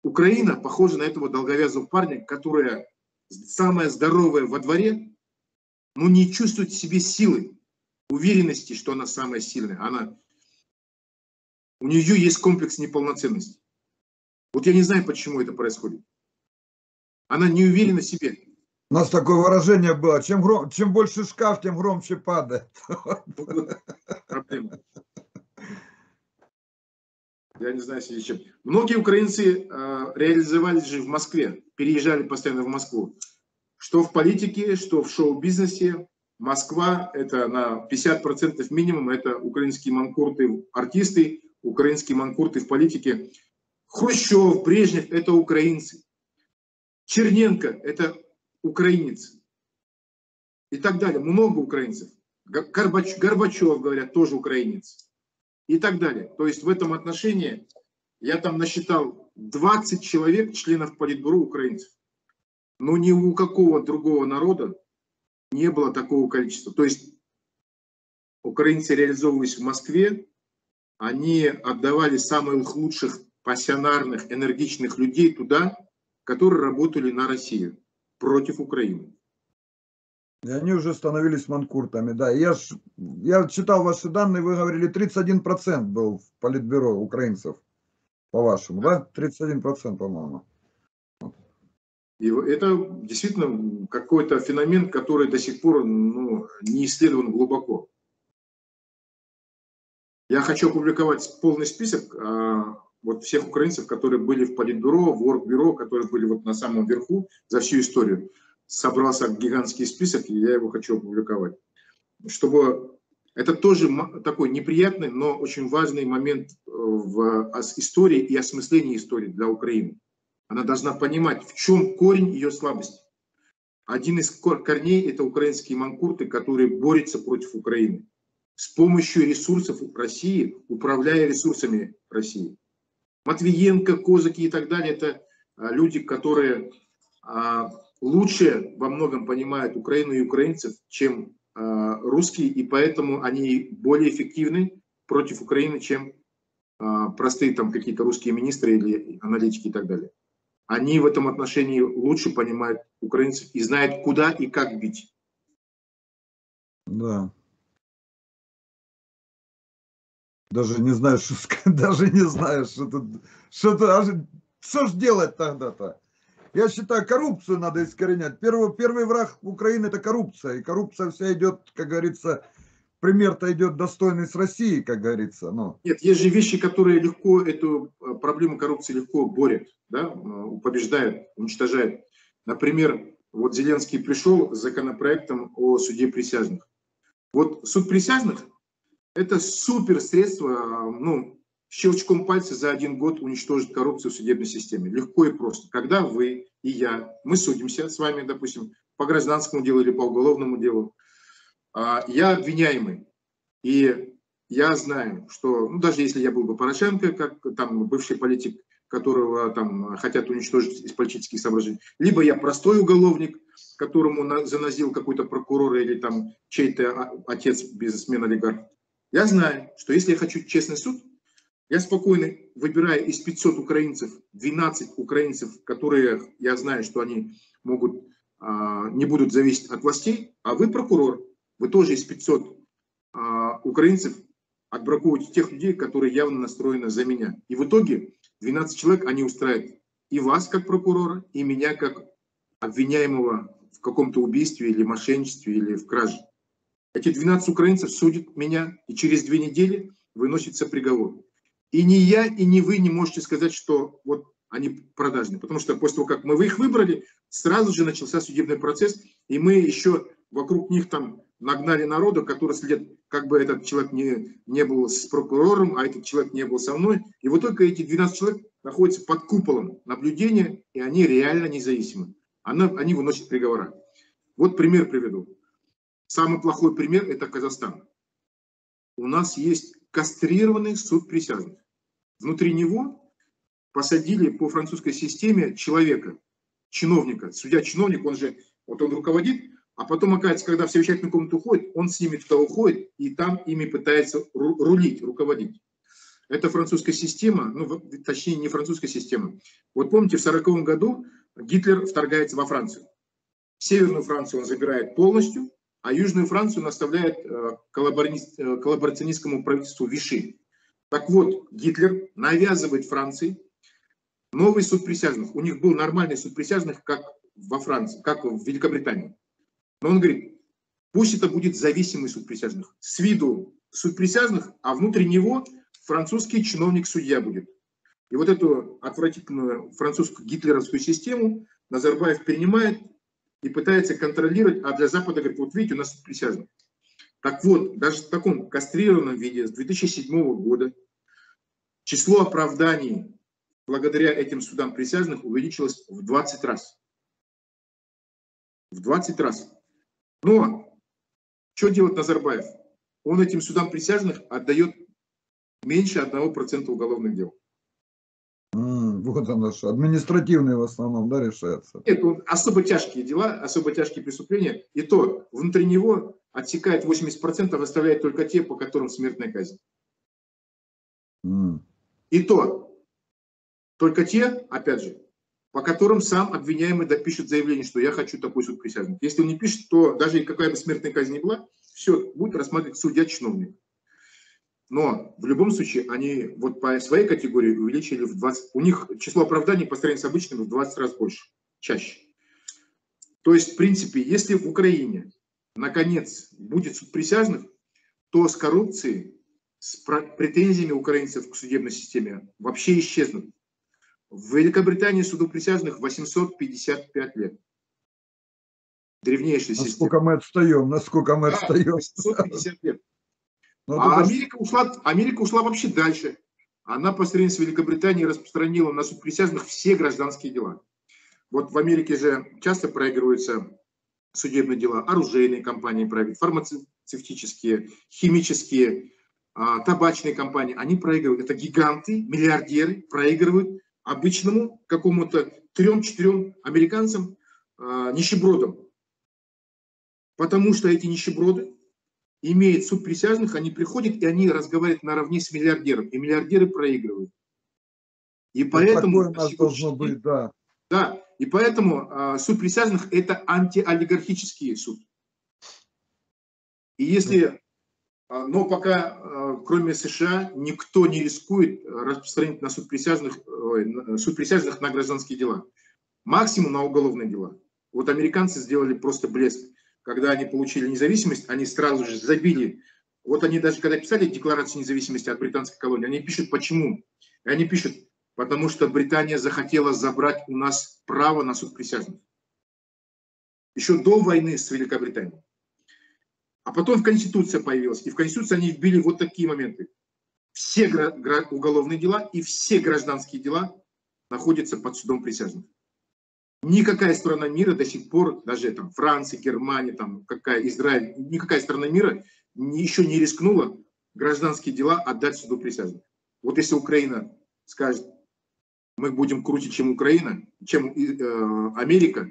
Украина похожа на этого долговязого парня, которая самая здоровая во дворе, но не чувствует в себе силы, уверенности, что она самая сильная. Она, у нее есть комплекс неполноценности. Вот я не знаю, почему это происходит. Она не уверена в себе. У нас такое выражение было, чем, гром, чем больше шкаф, тем громче падает. Проблема. Я не знаю, если чем. Многие украинцы э, реализовались же в Москве, переезжали постоянно в Москву. Что в политике, что в шоу-бизнесе. Москва – это на 50% минимум, это украинские манкурты, артисты, украинские манкурты в политике. Хрущев, Брежнев – это украинцы. Черненко – это украинец. И так далее. Много украинцев. Горбач, Горбачев, говорят, тоже украинец. И так далее. То есть в этом отношении я там насчитал 20 человек, членов Политбюро украинцев. Но ни у какого другого народа не было такого количества. То есть украинцы реализовывались в Москве, они отдавали самых лучших пассионарных, энергичных людей туда, которые работали на Россию против Украины. И они уже становились манкуртами, да. Я, ж, я читал ваши данные, вы говорили, 31% был в политбюро украинцев, по-вашему, да? 31%, по-моему. И это действительно какой-то феномен, который до сих пор ну, не исследован глубоко. Я хочу опубликовать полный список а, вот всех украинцев, которые были в политбюро, в оргбюро, которые были вот на самом верху за всю историю. Собрался гигантский список, и я его хочу опубликовать. Чтобы это тоже такой неприятный, но очень важный момент э, в истории и осмыслении истории для Украины. Она должна понимать, в чем корень ее слабости. Один из корней – это украинские манкурты, которые борются против Украины с помощью ресурсов России, управляя ресурсами России. Матвиенко, Козаки и так далее, это а, люди, которые а, лучше во многом понимают Украину и украинцев, чем а, русские, и поэтому они более эффективны против Украины, чем простые там какие-то русские министры или аналитики и так далее. Они в этом отношении лучше понимают украинцев и знают, куда и как бить. Да. Даже не знаю, что, даже не знаю, что тут, что, -то, что ж делать тогда-то? Я считаю, коррупцию надо искоренять. Первый, первый враг Украины это коррупция. И коррупция вся идет, как говорится, пример-то идет достойный с России, как говорится. Но... Нет, есть же вещи, которые легко эту э, проблему коррупции легко борют, да, э, побеждают, уничтожают. Например, вот Зеленский пришел с законопроектом о суде присяжных. Вот суд присяжных это супер средство, ну, щелчком пальца за один год уничтожить коррупцию в судебной системе. Легко и просто. Когда вы и я, мы судимся с вами, допустим, по гражданскому делу или по уголовному делу, а, я обвиняемый. И я знаю, что, ну, даже если я был бы Порошенко, как там бывший политик, которого там хотят уничтожить из политических соображений, либо я простой уголовник, которому занозил какой-то прокурор или там чей-то отец, бизнесмен-олигарх, я знаю, что если я хочу честный суд, я спокойно выбираю из 500 украинцев 12 украинцев, которые я знаю, что они могут, а, не будут зависеть от властей, а вы прокурор, вы тоже из 500 а, украинцев отбраковываете тех людей, которые явно настроены за меня. И в итоге 12 человек, они устраивают и вас как прокурора, и меня как обвиняемого в каком-то убийстве или мошенничестве или в краже. Эти 12 украинцев судят меня, и через две недели выносится приговор. И ни я, и ни вы не можете сказать, что вот они продажные. Потому что после того, как мы их выбрали, сразу же начался судебный процесс, и мы еще вокруг них там нагнали народу, который следит, как бы этот человек не, не был с прокурором, а этот человек не был со мной. И вот только эти 12 человек находятся под куполом наблюдения, и они реально независимы. Она, они выносят приговора. Вот пример приведу. Самый плохой пример – это Казахстан. У нас есть кастрированный суд присяжных. Внутри него посадили по французской системе человека, чиновника. Судья-чиновник, он же, вот он руководит а потом, оказывается, когда в совещательную комнату уходит, он с ними туда уходит и там ими пытается рулить, руководить. Это французская система, ну, точнее, не французская система. Вот помните, в 1940 году Гитлер вторгается во Францию. Северную Францию он забирает полностью, а Южную Францию он оставляет э, э, коллаборационистскому правительству Виши. Так вот, Гитлер навязывает Франции новый суд присяжных. У них был нормальный суд присяжных, как во Франции, как в Великобритании. Но он говорит, пусть это будет зависимый суд присяжных. С виду суд присяжных, а внутри него французский чиновник-судья будет. И вот эту отвратительную французскую гитлеровскую систему Назарбаев принимает и пытается контролировать, а для Запада говорит, вот видите, у нас присяжных. Так вот, даже в таком кастрированном виде с 2007 года число оправданий благодаря этим судам присяжных увеличилось в 20 раз. В 20 раз. Но что делает Назарбаев? Он этим судам присяжных отдает меньше 1% уголовных дел. Mm, вот оно что, административные в основном, да, решаются? Нет, он, особо тяжкие дела, особо тяжкие преступления, и то внутри него отсекает 80%, оставляет только те, по которым смертная казнь. Mm. И то, только те, опять же, по которым сам обвиняемый допишет заявление, что я хочу такой суд присяжных. Если он не пишет, то даже какая бы смертная казнь ни была, все, будет рассматривать судья-чиновник. Но в любом случае они вот по своей категории увеличили в 20, у них число оправданий по сравнению с обычными в 20 раз больше, чаще. То есть, в принципе, если в Украине наконец будет суд присяжных, то с коррупцией, с претензиями украинцев к судебной системе вообще исчезнут. В Великобритании суду присяжных 855 лет. Древнейшая система. Насколько мы отстаем, насколько мы да, отстаем. 850 лет. Но ну, а Америка ушла, Америка ушла вообще дальше. Она по сравнению с Великобританией распространила на суд присяжных все гражданские дела. Вот в Америке же часто проигрываются судебные дела, оружейные компании проигрывают, фармацевтические, химические, а, табачные компании, они проигрывают. Это гиганты, миллиардеры проигрывают обычному какому-то трем-четырем американцам э, нищебродам. Потому что эти нищеброды имеют суд присяжных, они приходят и они разговаривают наравне с миллиардером, и миллиардеры проигрывают. И ну, поэтому... Такое у нас должно быть, да. Да, и поэтому э, суд присяжных это антиолигархический суд. И если а, но пока, а, кроме США, никто не рискует распространить на суд присяжных, суд присяжных на гражданские дела. Максимум на уголовные дела. Вот американцы сделали просто блеск. Когда они получили независимость, они сразу же забили. Вот они даже когда писали декларацию независимости от британской колонии, они пишут почему. И они пишут, потому что Британия захотела забрать у нас право на суд присяжных. Еще до войны с Великобританией. А потом в Конституция появилась, и в Конституцию они вбили вот такие моменты. Все уголовные дела и все гражданские дела находятся под судом присяжных. Никакая страна мира до сих пор, даже там Франция, Германия, там какая Израиль, никакая страна мира еще не рискнула гражданские дела отдать суду присяжных. Вот если Украина скажет, мы будем круче, чем Украина, чем э, Америка,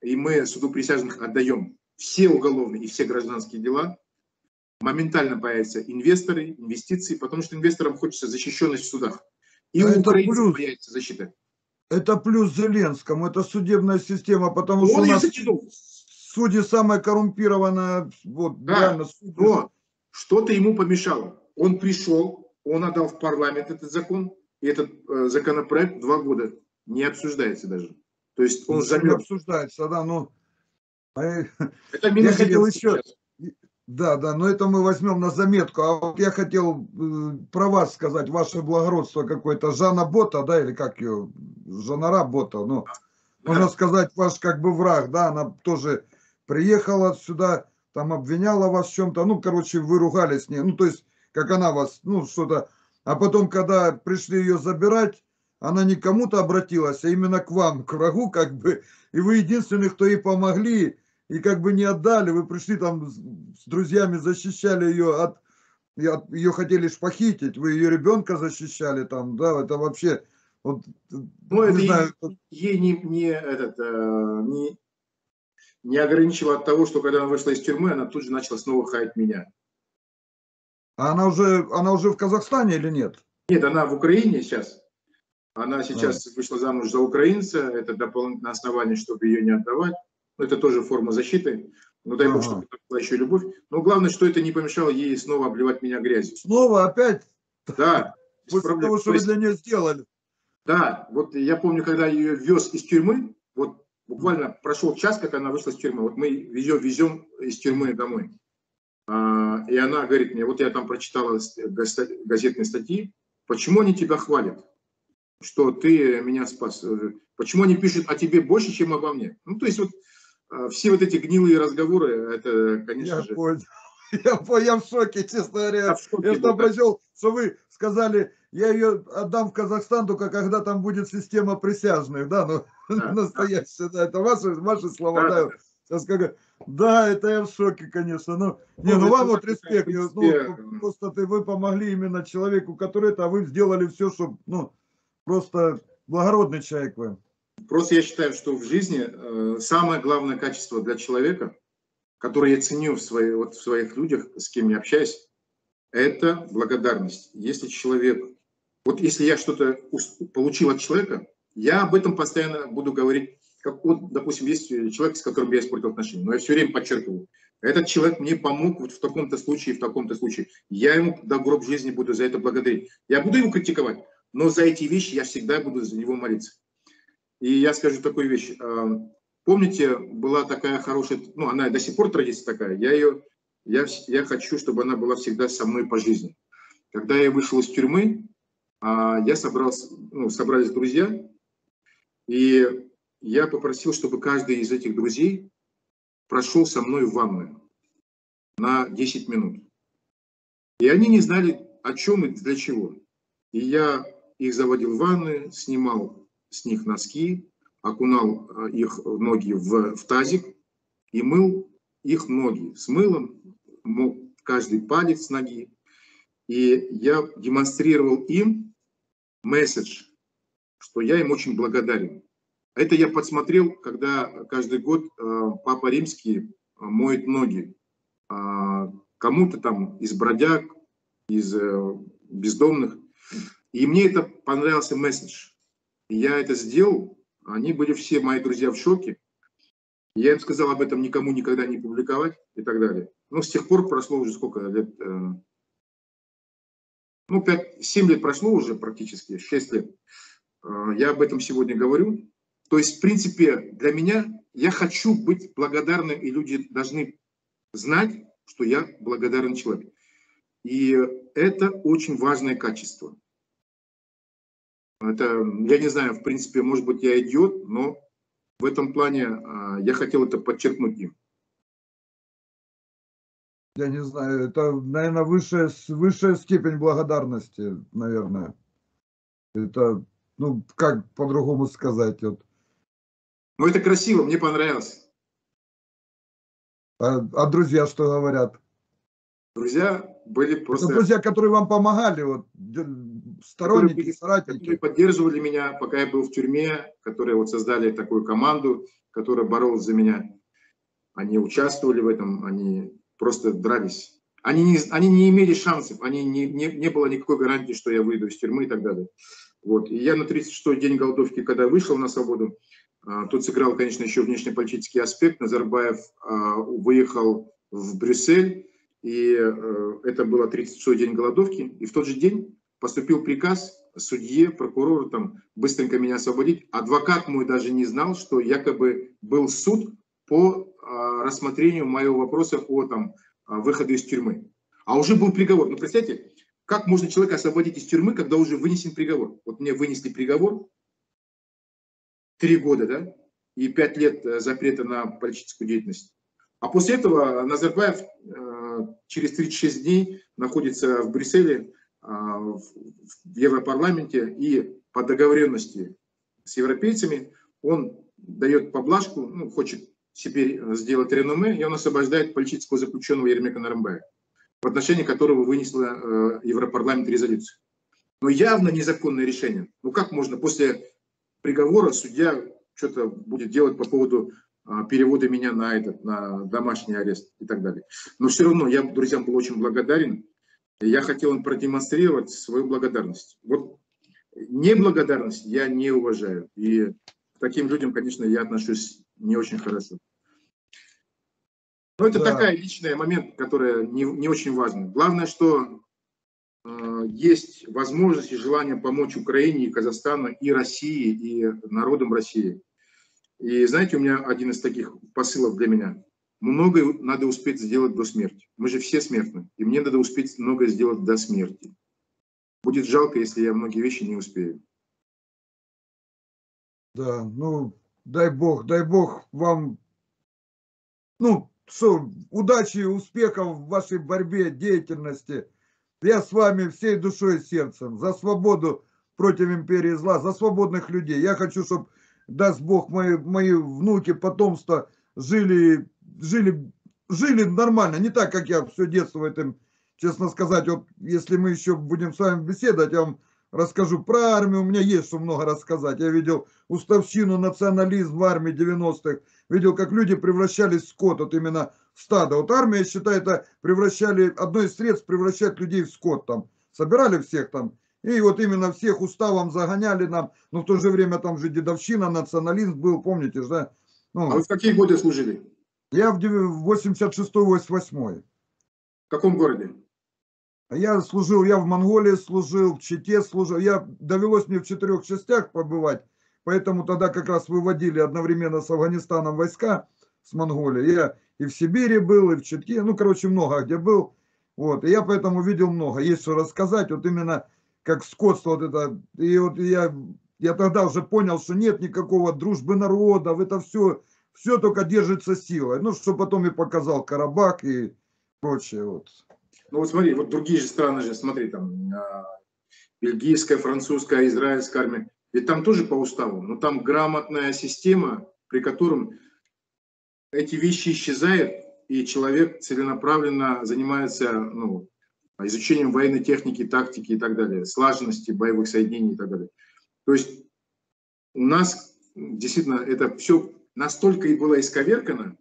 и мы суду присяжных отдаем все уголовные и все гражданские дела, моментально появятся инвесторы, инвестиции, потому что инвесторам хочется защищенность в судах. И а у украинцев появится защита. Это плюс Зеленскому, это судебная система, потому что у нас судьи самая коррумпированная, вот, да, реально судьи. Но что-то ему помешало. Он пришел, он отдал в парламент этот закон, и этот э, законопроект два года не обсуждается даже. То есть он замер. Не обсуждается, да, но это минус я хотел еще, Да, да, но это мы возьмем на заметку. А вот я хотел э, про вас сказать, ваше благородство какое-то. Жанна Бота, да, или как ее? Жанара Бота, ну, можно сказать, ваш как бы враг, да, она тоже приехала сюда, там обвиняла вас в чем-то, ну, короче, вы ругались с ней, ну, то есть, как она вас, ну, что-то, а потом, когда пришли ее забирать, она не кому-то обратилась, а именно к вам, к врагу, как бы, и вы единственный, кто ей помогли, и как бы не отдали, вы пришли там с, с друзьями, защищали ее от, от, ее хотели ж похитить, вы ее ребенка защищали там, да, это вообще, вот, ну, это знаю, ей, ей не, не, этот, э, не, не ограничивало от того, что когда она вышла из тюрьмы, она тут же начала снова хаять меня. А она уже, она уже в Казахстане или нет? Нет, она в Украине сейчас. Она сейчас а. вышла замуж за украинца, это дополнительное основание, чтобы ее не отдавать. Это тоже форма защиты. Ну дай бог, чтобы была еще любовь. Но главное, что это не помешало ей снова обливать меня грязью. Снова опять? Да. После проблем. того, что вы для нее сделали. Да, вот я помню, когда ее вез из тюрьмы, вот буквально прошел час, как она вышла из тюрьмы. Вот мы везем, везем из тюрьмы домой. А, и она говорит мне, вот я там прочитала газетные статьи, почему они тебя хвалят? что ты меня спас. Почему они пишут о тебе больше, чем обо мне? Ну, то есть вот все вот эти гнилые разговоры, это, конечно я же... Понял. Я, я в шоке, честно говоря. Я, шоке, я что прочел, что вы сказали, я ее отдам в Казахстан только когда там будет система присяжных, да, ну, да, настоящая, да, это ваши, ваши слова, да. да. Сейчас как, да, это я в шоке, конечно. Ну, не, ну, ну вам вот респект. Ну, просто ты, вы помогли именно человеку, который это, а вы сделали все, чтобы, ну, Просто благородный человек вы. Просто я считаю, что в жизни э, самое главное качество для человека, которое я ценю в, своей, вот в своих людях, с кем я общаюсь, это благодарность. Если человек, вот если я что-то получил от человека, я об этом постоянно буду говорить. Как вот, допустим, есть человек, с которым я испортил отношения, но я все время подчеркиваю, этот человек мне помог вот в таком-то случае, в таком-то случае. Я ему до гроб жизни буду за это благодарить. Я буду его критиковать, но за эти вещи я всегда буду за него молиться. И я скажу такую вещь. А, помните, была такая хорошая, ну, она до сих пор традиция такая, я ее, я, я хочу, чтобы она была всегда со мной по жизни. Когда я вышел из тюрьмы, а, я собрался, ну, собрались друзья, и я попросил, чтобы каждый из этих друзей прошел со мной в ванную на 10 минут. И они не знали, о чем и для чего. И я их заводил в ванны, снимал с них носки, окунал э, их ноги в, в тазик и мыл их ноги с мылом, каждый палец ноги. И я демонстрировал им месседж, что я им очень благодарен. Это я подсмотрел, когда каждый год э, Папа Римский э, моет ноги а, кому-то там из бродяг, из бездомных. И мне это понравился месседж. Я это сделал. Они были все мои друзья в шоке. Я им сказал об этом никому никогда не публиковать и так далее. Но с тех пор прошло уже сколько лет? Э, ну, 5, 7 лет прошло уже практически, 6 лет. Э, я об этом сегодня говорю. То есть, в принципе, для меня, я хочу быть благодарным, и люди должны знать, что я благодарен человек. И это очень важное качество. Это, я не знаю, в принципе, может быть, я идиот, но в этом плане а, я хотел это подчеркнуть им. Я не знаю, это, наверное, высшая, высшая степень благодарности, наверное. Это, ну, как по-другому сказать. Вот. Ну, это красиво, мне понравилось. А, а друзья что говорят? Друзья были просто... Это друзья, которые вам помогали, вот, сторонники, которые, соратники. Которые поддерживали меня, пока я был в тюрьме, которые вот создали такую команду, которая боролась за меня. Они участвовали в этом, они просто дрались. Они не, они не имели шансов, они не, не, не было никакой гарантии, что я выйду из тюрьмы и так далее. Вот. И я на 36-й день голодовки, когда вышел на свободу, а, тут сыграл, конечно, еще внешнеполитический аспект. Назарбаев а, выехал в Брюссель, и э, это было 36-й день голодовки. И в тот же день поступил приказ судье, прокурору там быстренько меня освободить. Адвокат мой даже не знал, что якобы был суд по а, рассмотрению моего вопроса о там а, выхода из тюрьмы. А уже был приговор. Ну, представьте, как можно человека освободить из тюрьмы, когда уже вынесен приговор? Вот мне вынесли приговор, три года, да, и пять лет э, запрета на политическую деятельность. А после этого Назарбаев э, через 36 дней находится в Брюсселе, в Европарламенте, и по договоренности с европейцами он дает поблажку, ну, хочет себе сделать реноме, и он освобождает политического заключенного Ермека Нарымбая, в отношении которого вынесла э, Европарламент резолюцию. Но явно незаконное решение. Ну как можно после приговора судья что-то будет делать по поводу а, перевода меня на этот, на домашний арест и так далее. Но все равно я друзьям был очень благодарен. Я хотел им продемонстрировать свою благодарность. Вот неблагодарность я не уважаю. И к таким людям, конечно, я отношусь не очень хорошо. Но это да. такая личная момент, которая не, не очень важна. Главное, что э, есть возможность и желание помочь Украине, и Казахстану, и России, и народам России. И знаете, у меня один из таких посылов для меня. Многое надо успеть сделать до смерти. Мы же все смертны. И мне надо успеть многое сделать до смерти. Будет жалко, если я многие вещи не успею. Да, ну, дай бог, дай бог вам, ну, что, удачи успехов в вашей борьбе, деятельности. Я с вами всей душой и сердцем за свободу против империи зла, за свободных людей. Я хочу, чтобы, даст Бог, мои, мои внуки, потомство жили, жили, жили нормально. Не так, как я все детство в этом, честно сказать, вот если мы еще будем с вами беседовать, я вам расскажу про армию. У меня есть что много рассказать. Я видел уставщину, национализм в армии 90-х. Видел, как люди превращались в скот, вот именно в стадо. Вот армия, считай, это превращали, одно из средств превращать людей в скот там. Собирали всех там. И вот именно всех уставом загоняли нам. Но в то же время там же дедовщина, национализм был, помните же, да? Ну, а вы в какие годы служили? Я в 86-88. В каком городе? Я служил, я в Монголии служил, в Чите служил. Я довелось мне в четырех частях побывать. Поэтому тогда как раз выводили одновременно с Афганистаном войска с Монголии. Я и в Сибири был, и в Читке, ну, короче, много где был. Вот, и я поэтому видел много. Есть что рассказать, вот именно как скотство вот это. И вот я, я тогда уже понял, что нет никакого дружбы народов, это все, все только держится силой. Ну, что потом и показал Карабах и прочее. Вот. Ну, вот смотри, вот другие же страны же, смотри, там, а, бельгийская, французская, израильская армия, ведь там тоже по уставу, но там грамотная система, при котором эти вещи исчезают, и человек целенаправленно занимается ну, изучением военной техники, тактики и так далее, слаженности боевых соединений и так далее. То есть у нас действительно это все настолько и было исковеркано,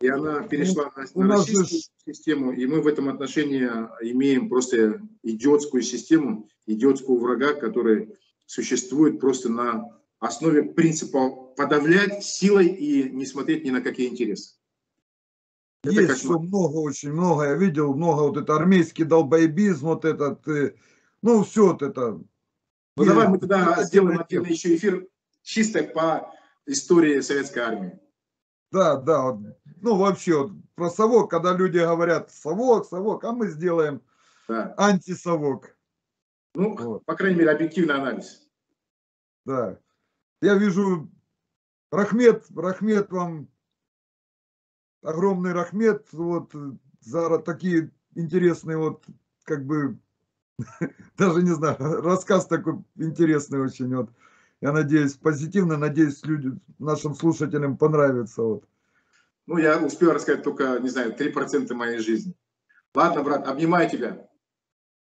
и она перешла ну, на, на российскую систему, и мы в этом отношении имеем просто идиотскую систему, идиотского врага, который существует просто на основе принципа подавлять силой и не смотреть ни на какие интересы. Это Есть что много, очень много. Я видел много вот это армейский долбоебизм, вот этот, ну все вот это. Ну давай мы тогда сделаем отдельный еще эфир чисто по истории советской армии. Да, да, вот, ну вообще вот, про совок, когда люди говорят совок, совок, а мы сделаем да. антисовок. Ну, вот. по крайней мере, объективный анализ. Да. Я вижу, Рахмет, Рахмет вам, огромный Рахмет, вот, за такие интересные, вот, как бы, даже не знаю, рассказ такой интересный очень, вот. Я надеюсь, позитивно, надеюсь, людям, нашим слушателям понравится, вот. Ну, я успел рассказать только, не знаю, 3% моей жизни. Ладно, брат, обнимаю тебя.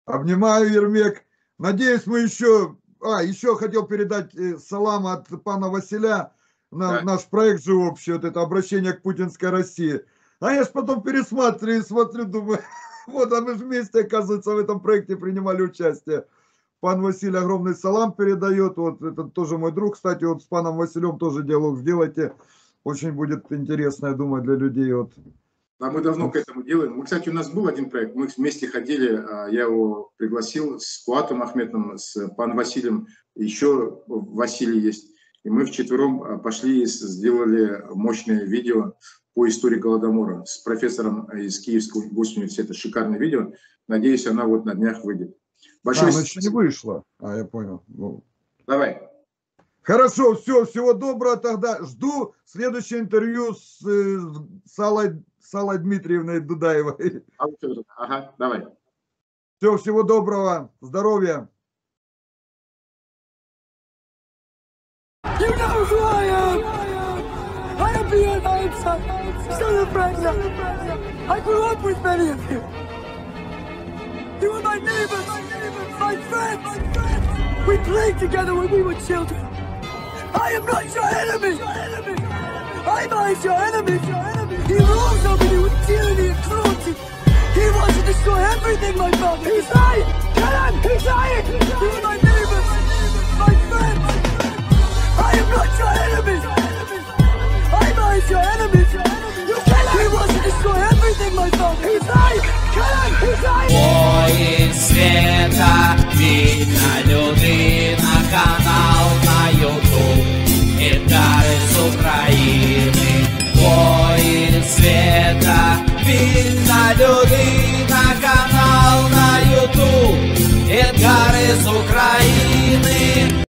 Обнимаю, Ермек. Надеюсь, мы еще... А, еще хотел передать э, салам от пана Василя на да. наш проект же общий, вот это обращение к путинской России. А я ж потом пересматриваю и смотрю, думаю, вот, а мы же вместе, оказывается, в этом проекте принимали участие. Пан Василий огромный салам передает, вот это тоже мой друг, кстати, вот с паном Василем тоже диалог сделайте. Очень будет интересно, я думаю, для людей. Вот. А мы давно к этому делаем. Мы, кстати, у нас был один проект, мы вместе ходили, а, я его пригласил с Куатом Ахметом, с паном Василием, еще Василий есть. И мы вчетвером а, пошли и сделали мощное видео по истории Голодомора с профессором из Киевского университета. Шикарное видео. Надеюсь, она вот на днях выйдет. Большое а, еще не вышла. А, я понял. Ну. Давай. Хорошо, все, всего доброго тогда. Жду следующее интервью с, э, с, Аллой, с Аллой Дмитриевной Дудаевой. Ага, давай. Все, всего доброго, здоровья. You know who I am. I am son of. I grew up with many of you. You were my neighbors, my friends. We played together when we were children. I am not your enemy. I am your enemy. He rules over you with tyranny and cruelty. He wants to destroy everything, my brother. He's lying. Kill him. He's lying. Are my neighbors, my friends. I am not your enemy. I am your enemy. You. He wants to destroy everything, my brother. He's lying. Воїн світа люди на канал на YouTube. ютуб Гітари Украины. України света світа люди на канал на ютуб Гітари з Украины.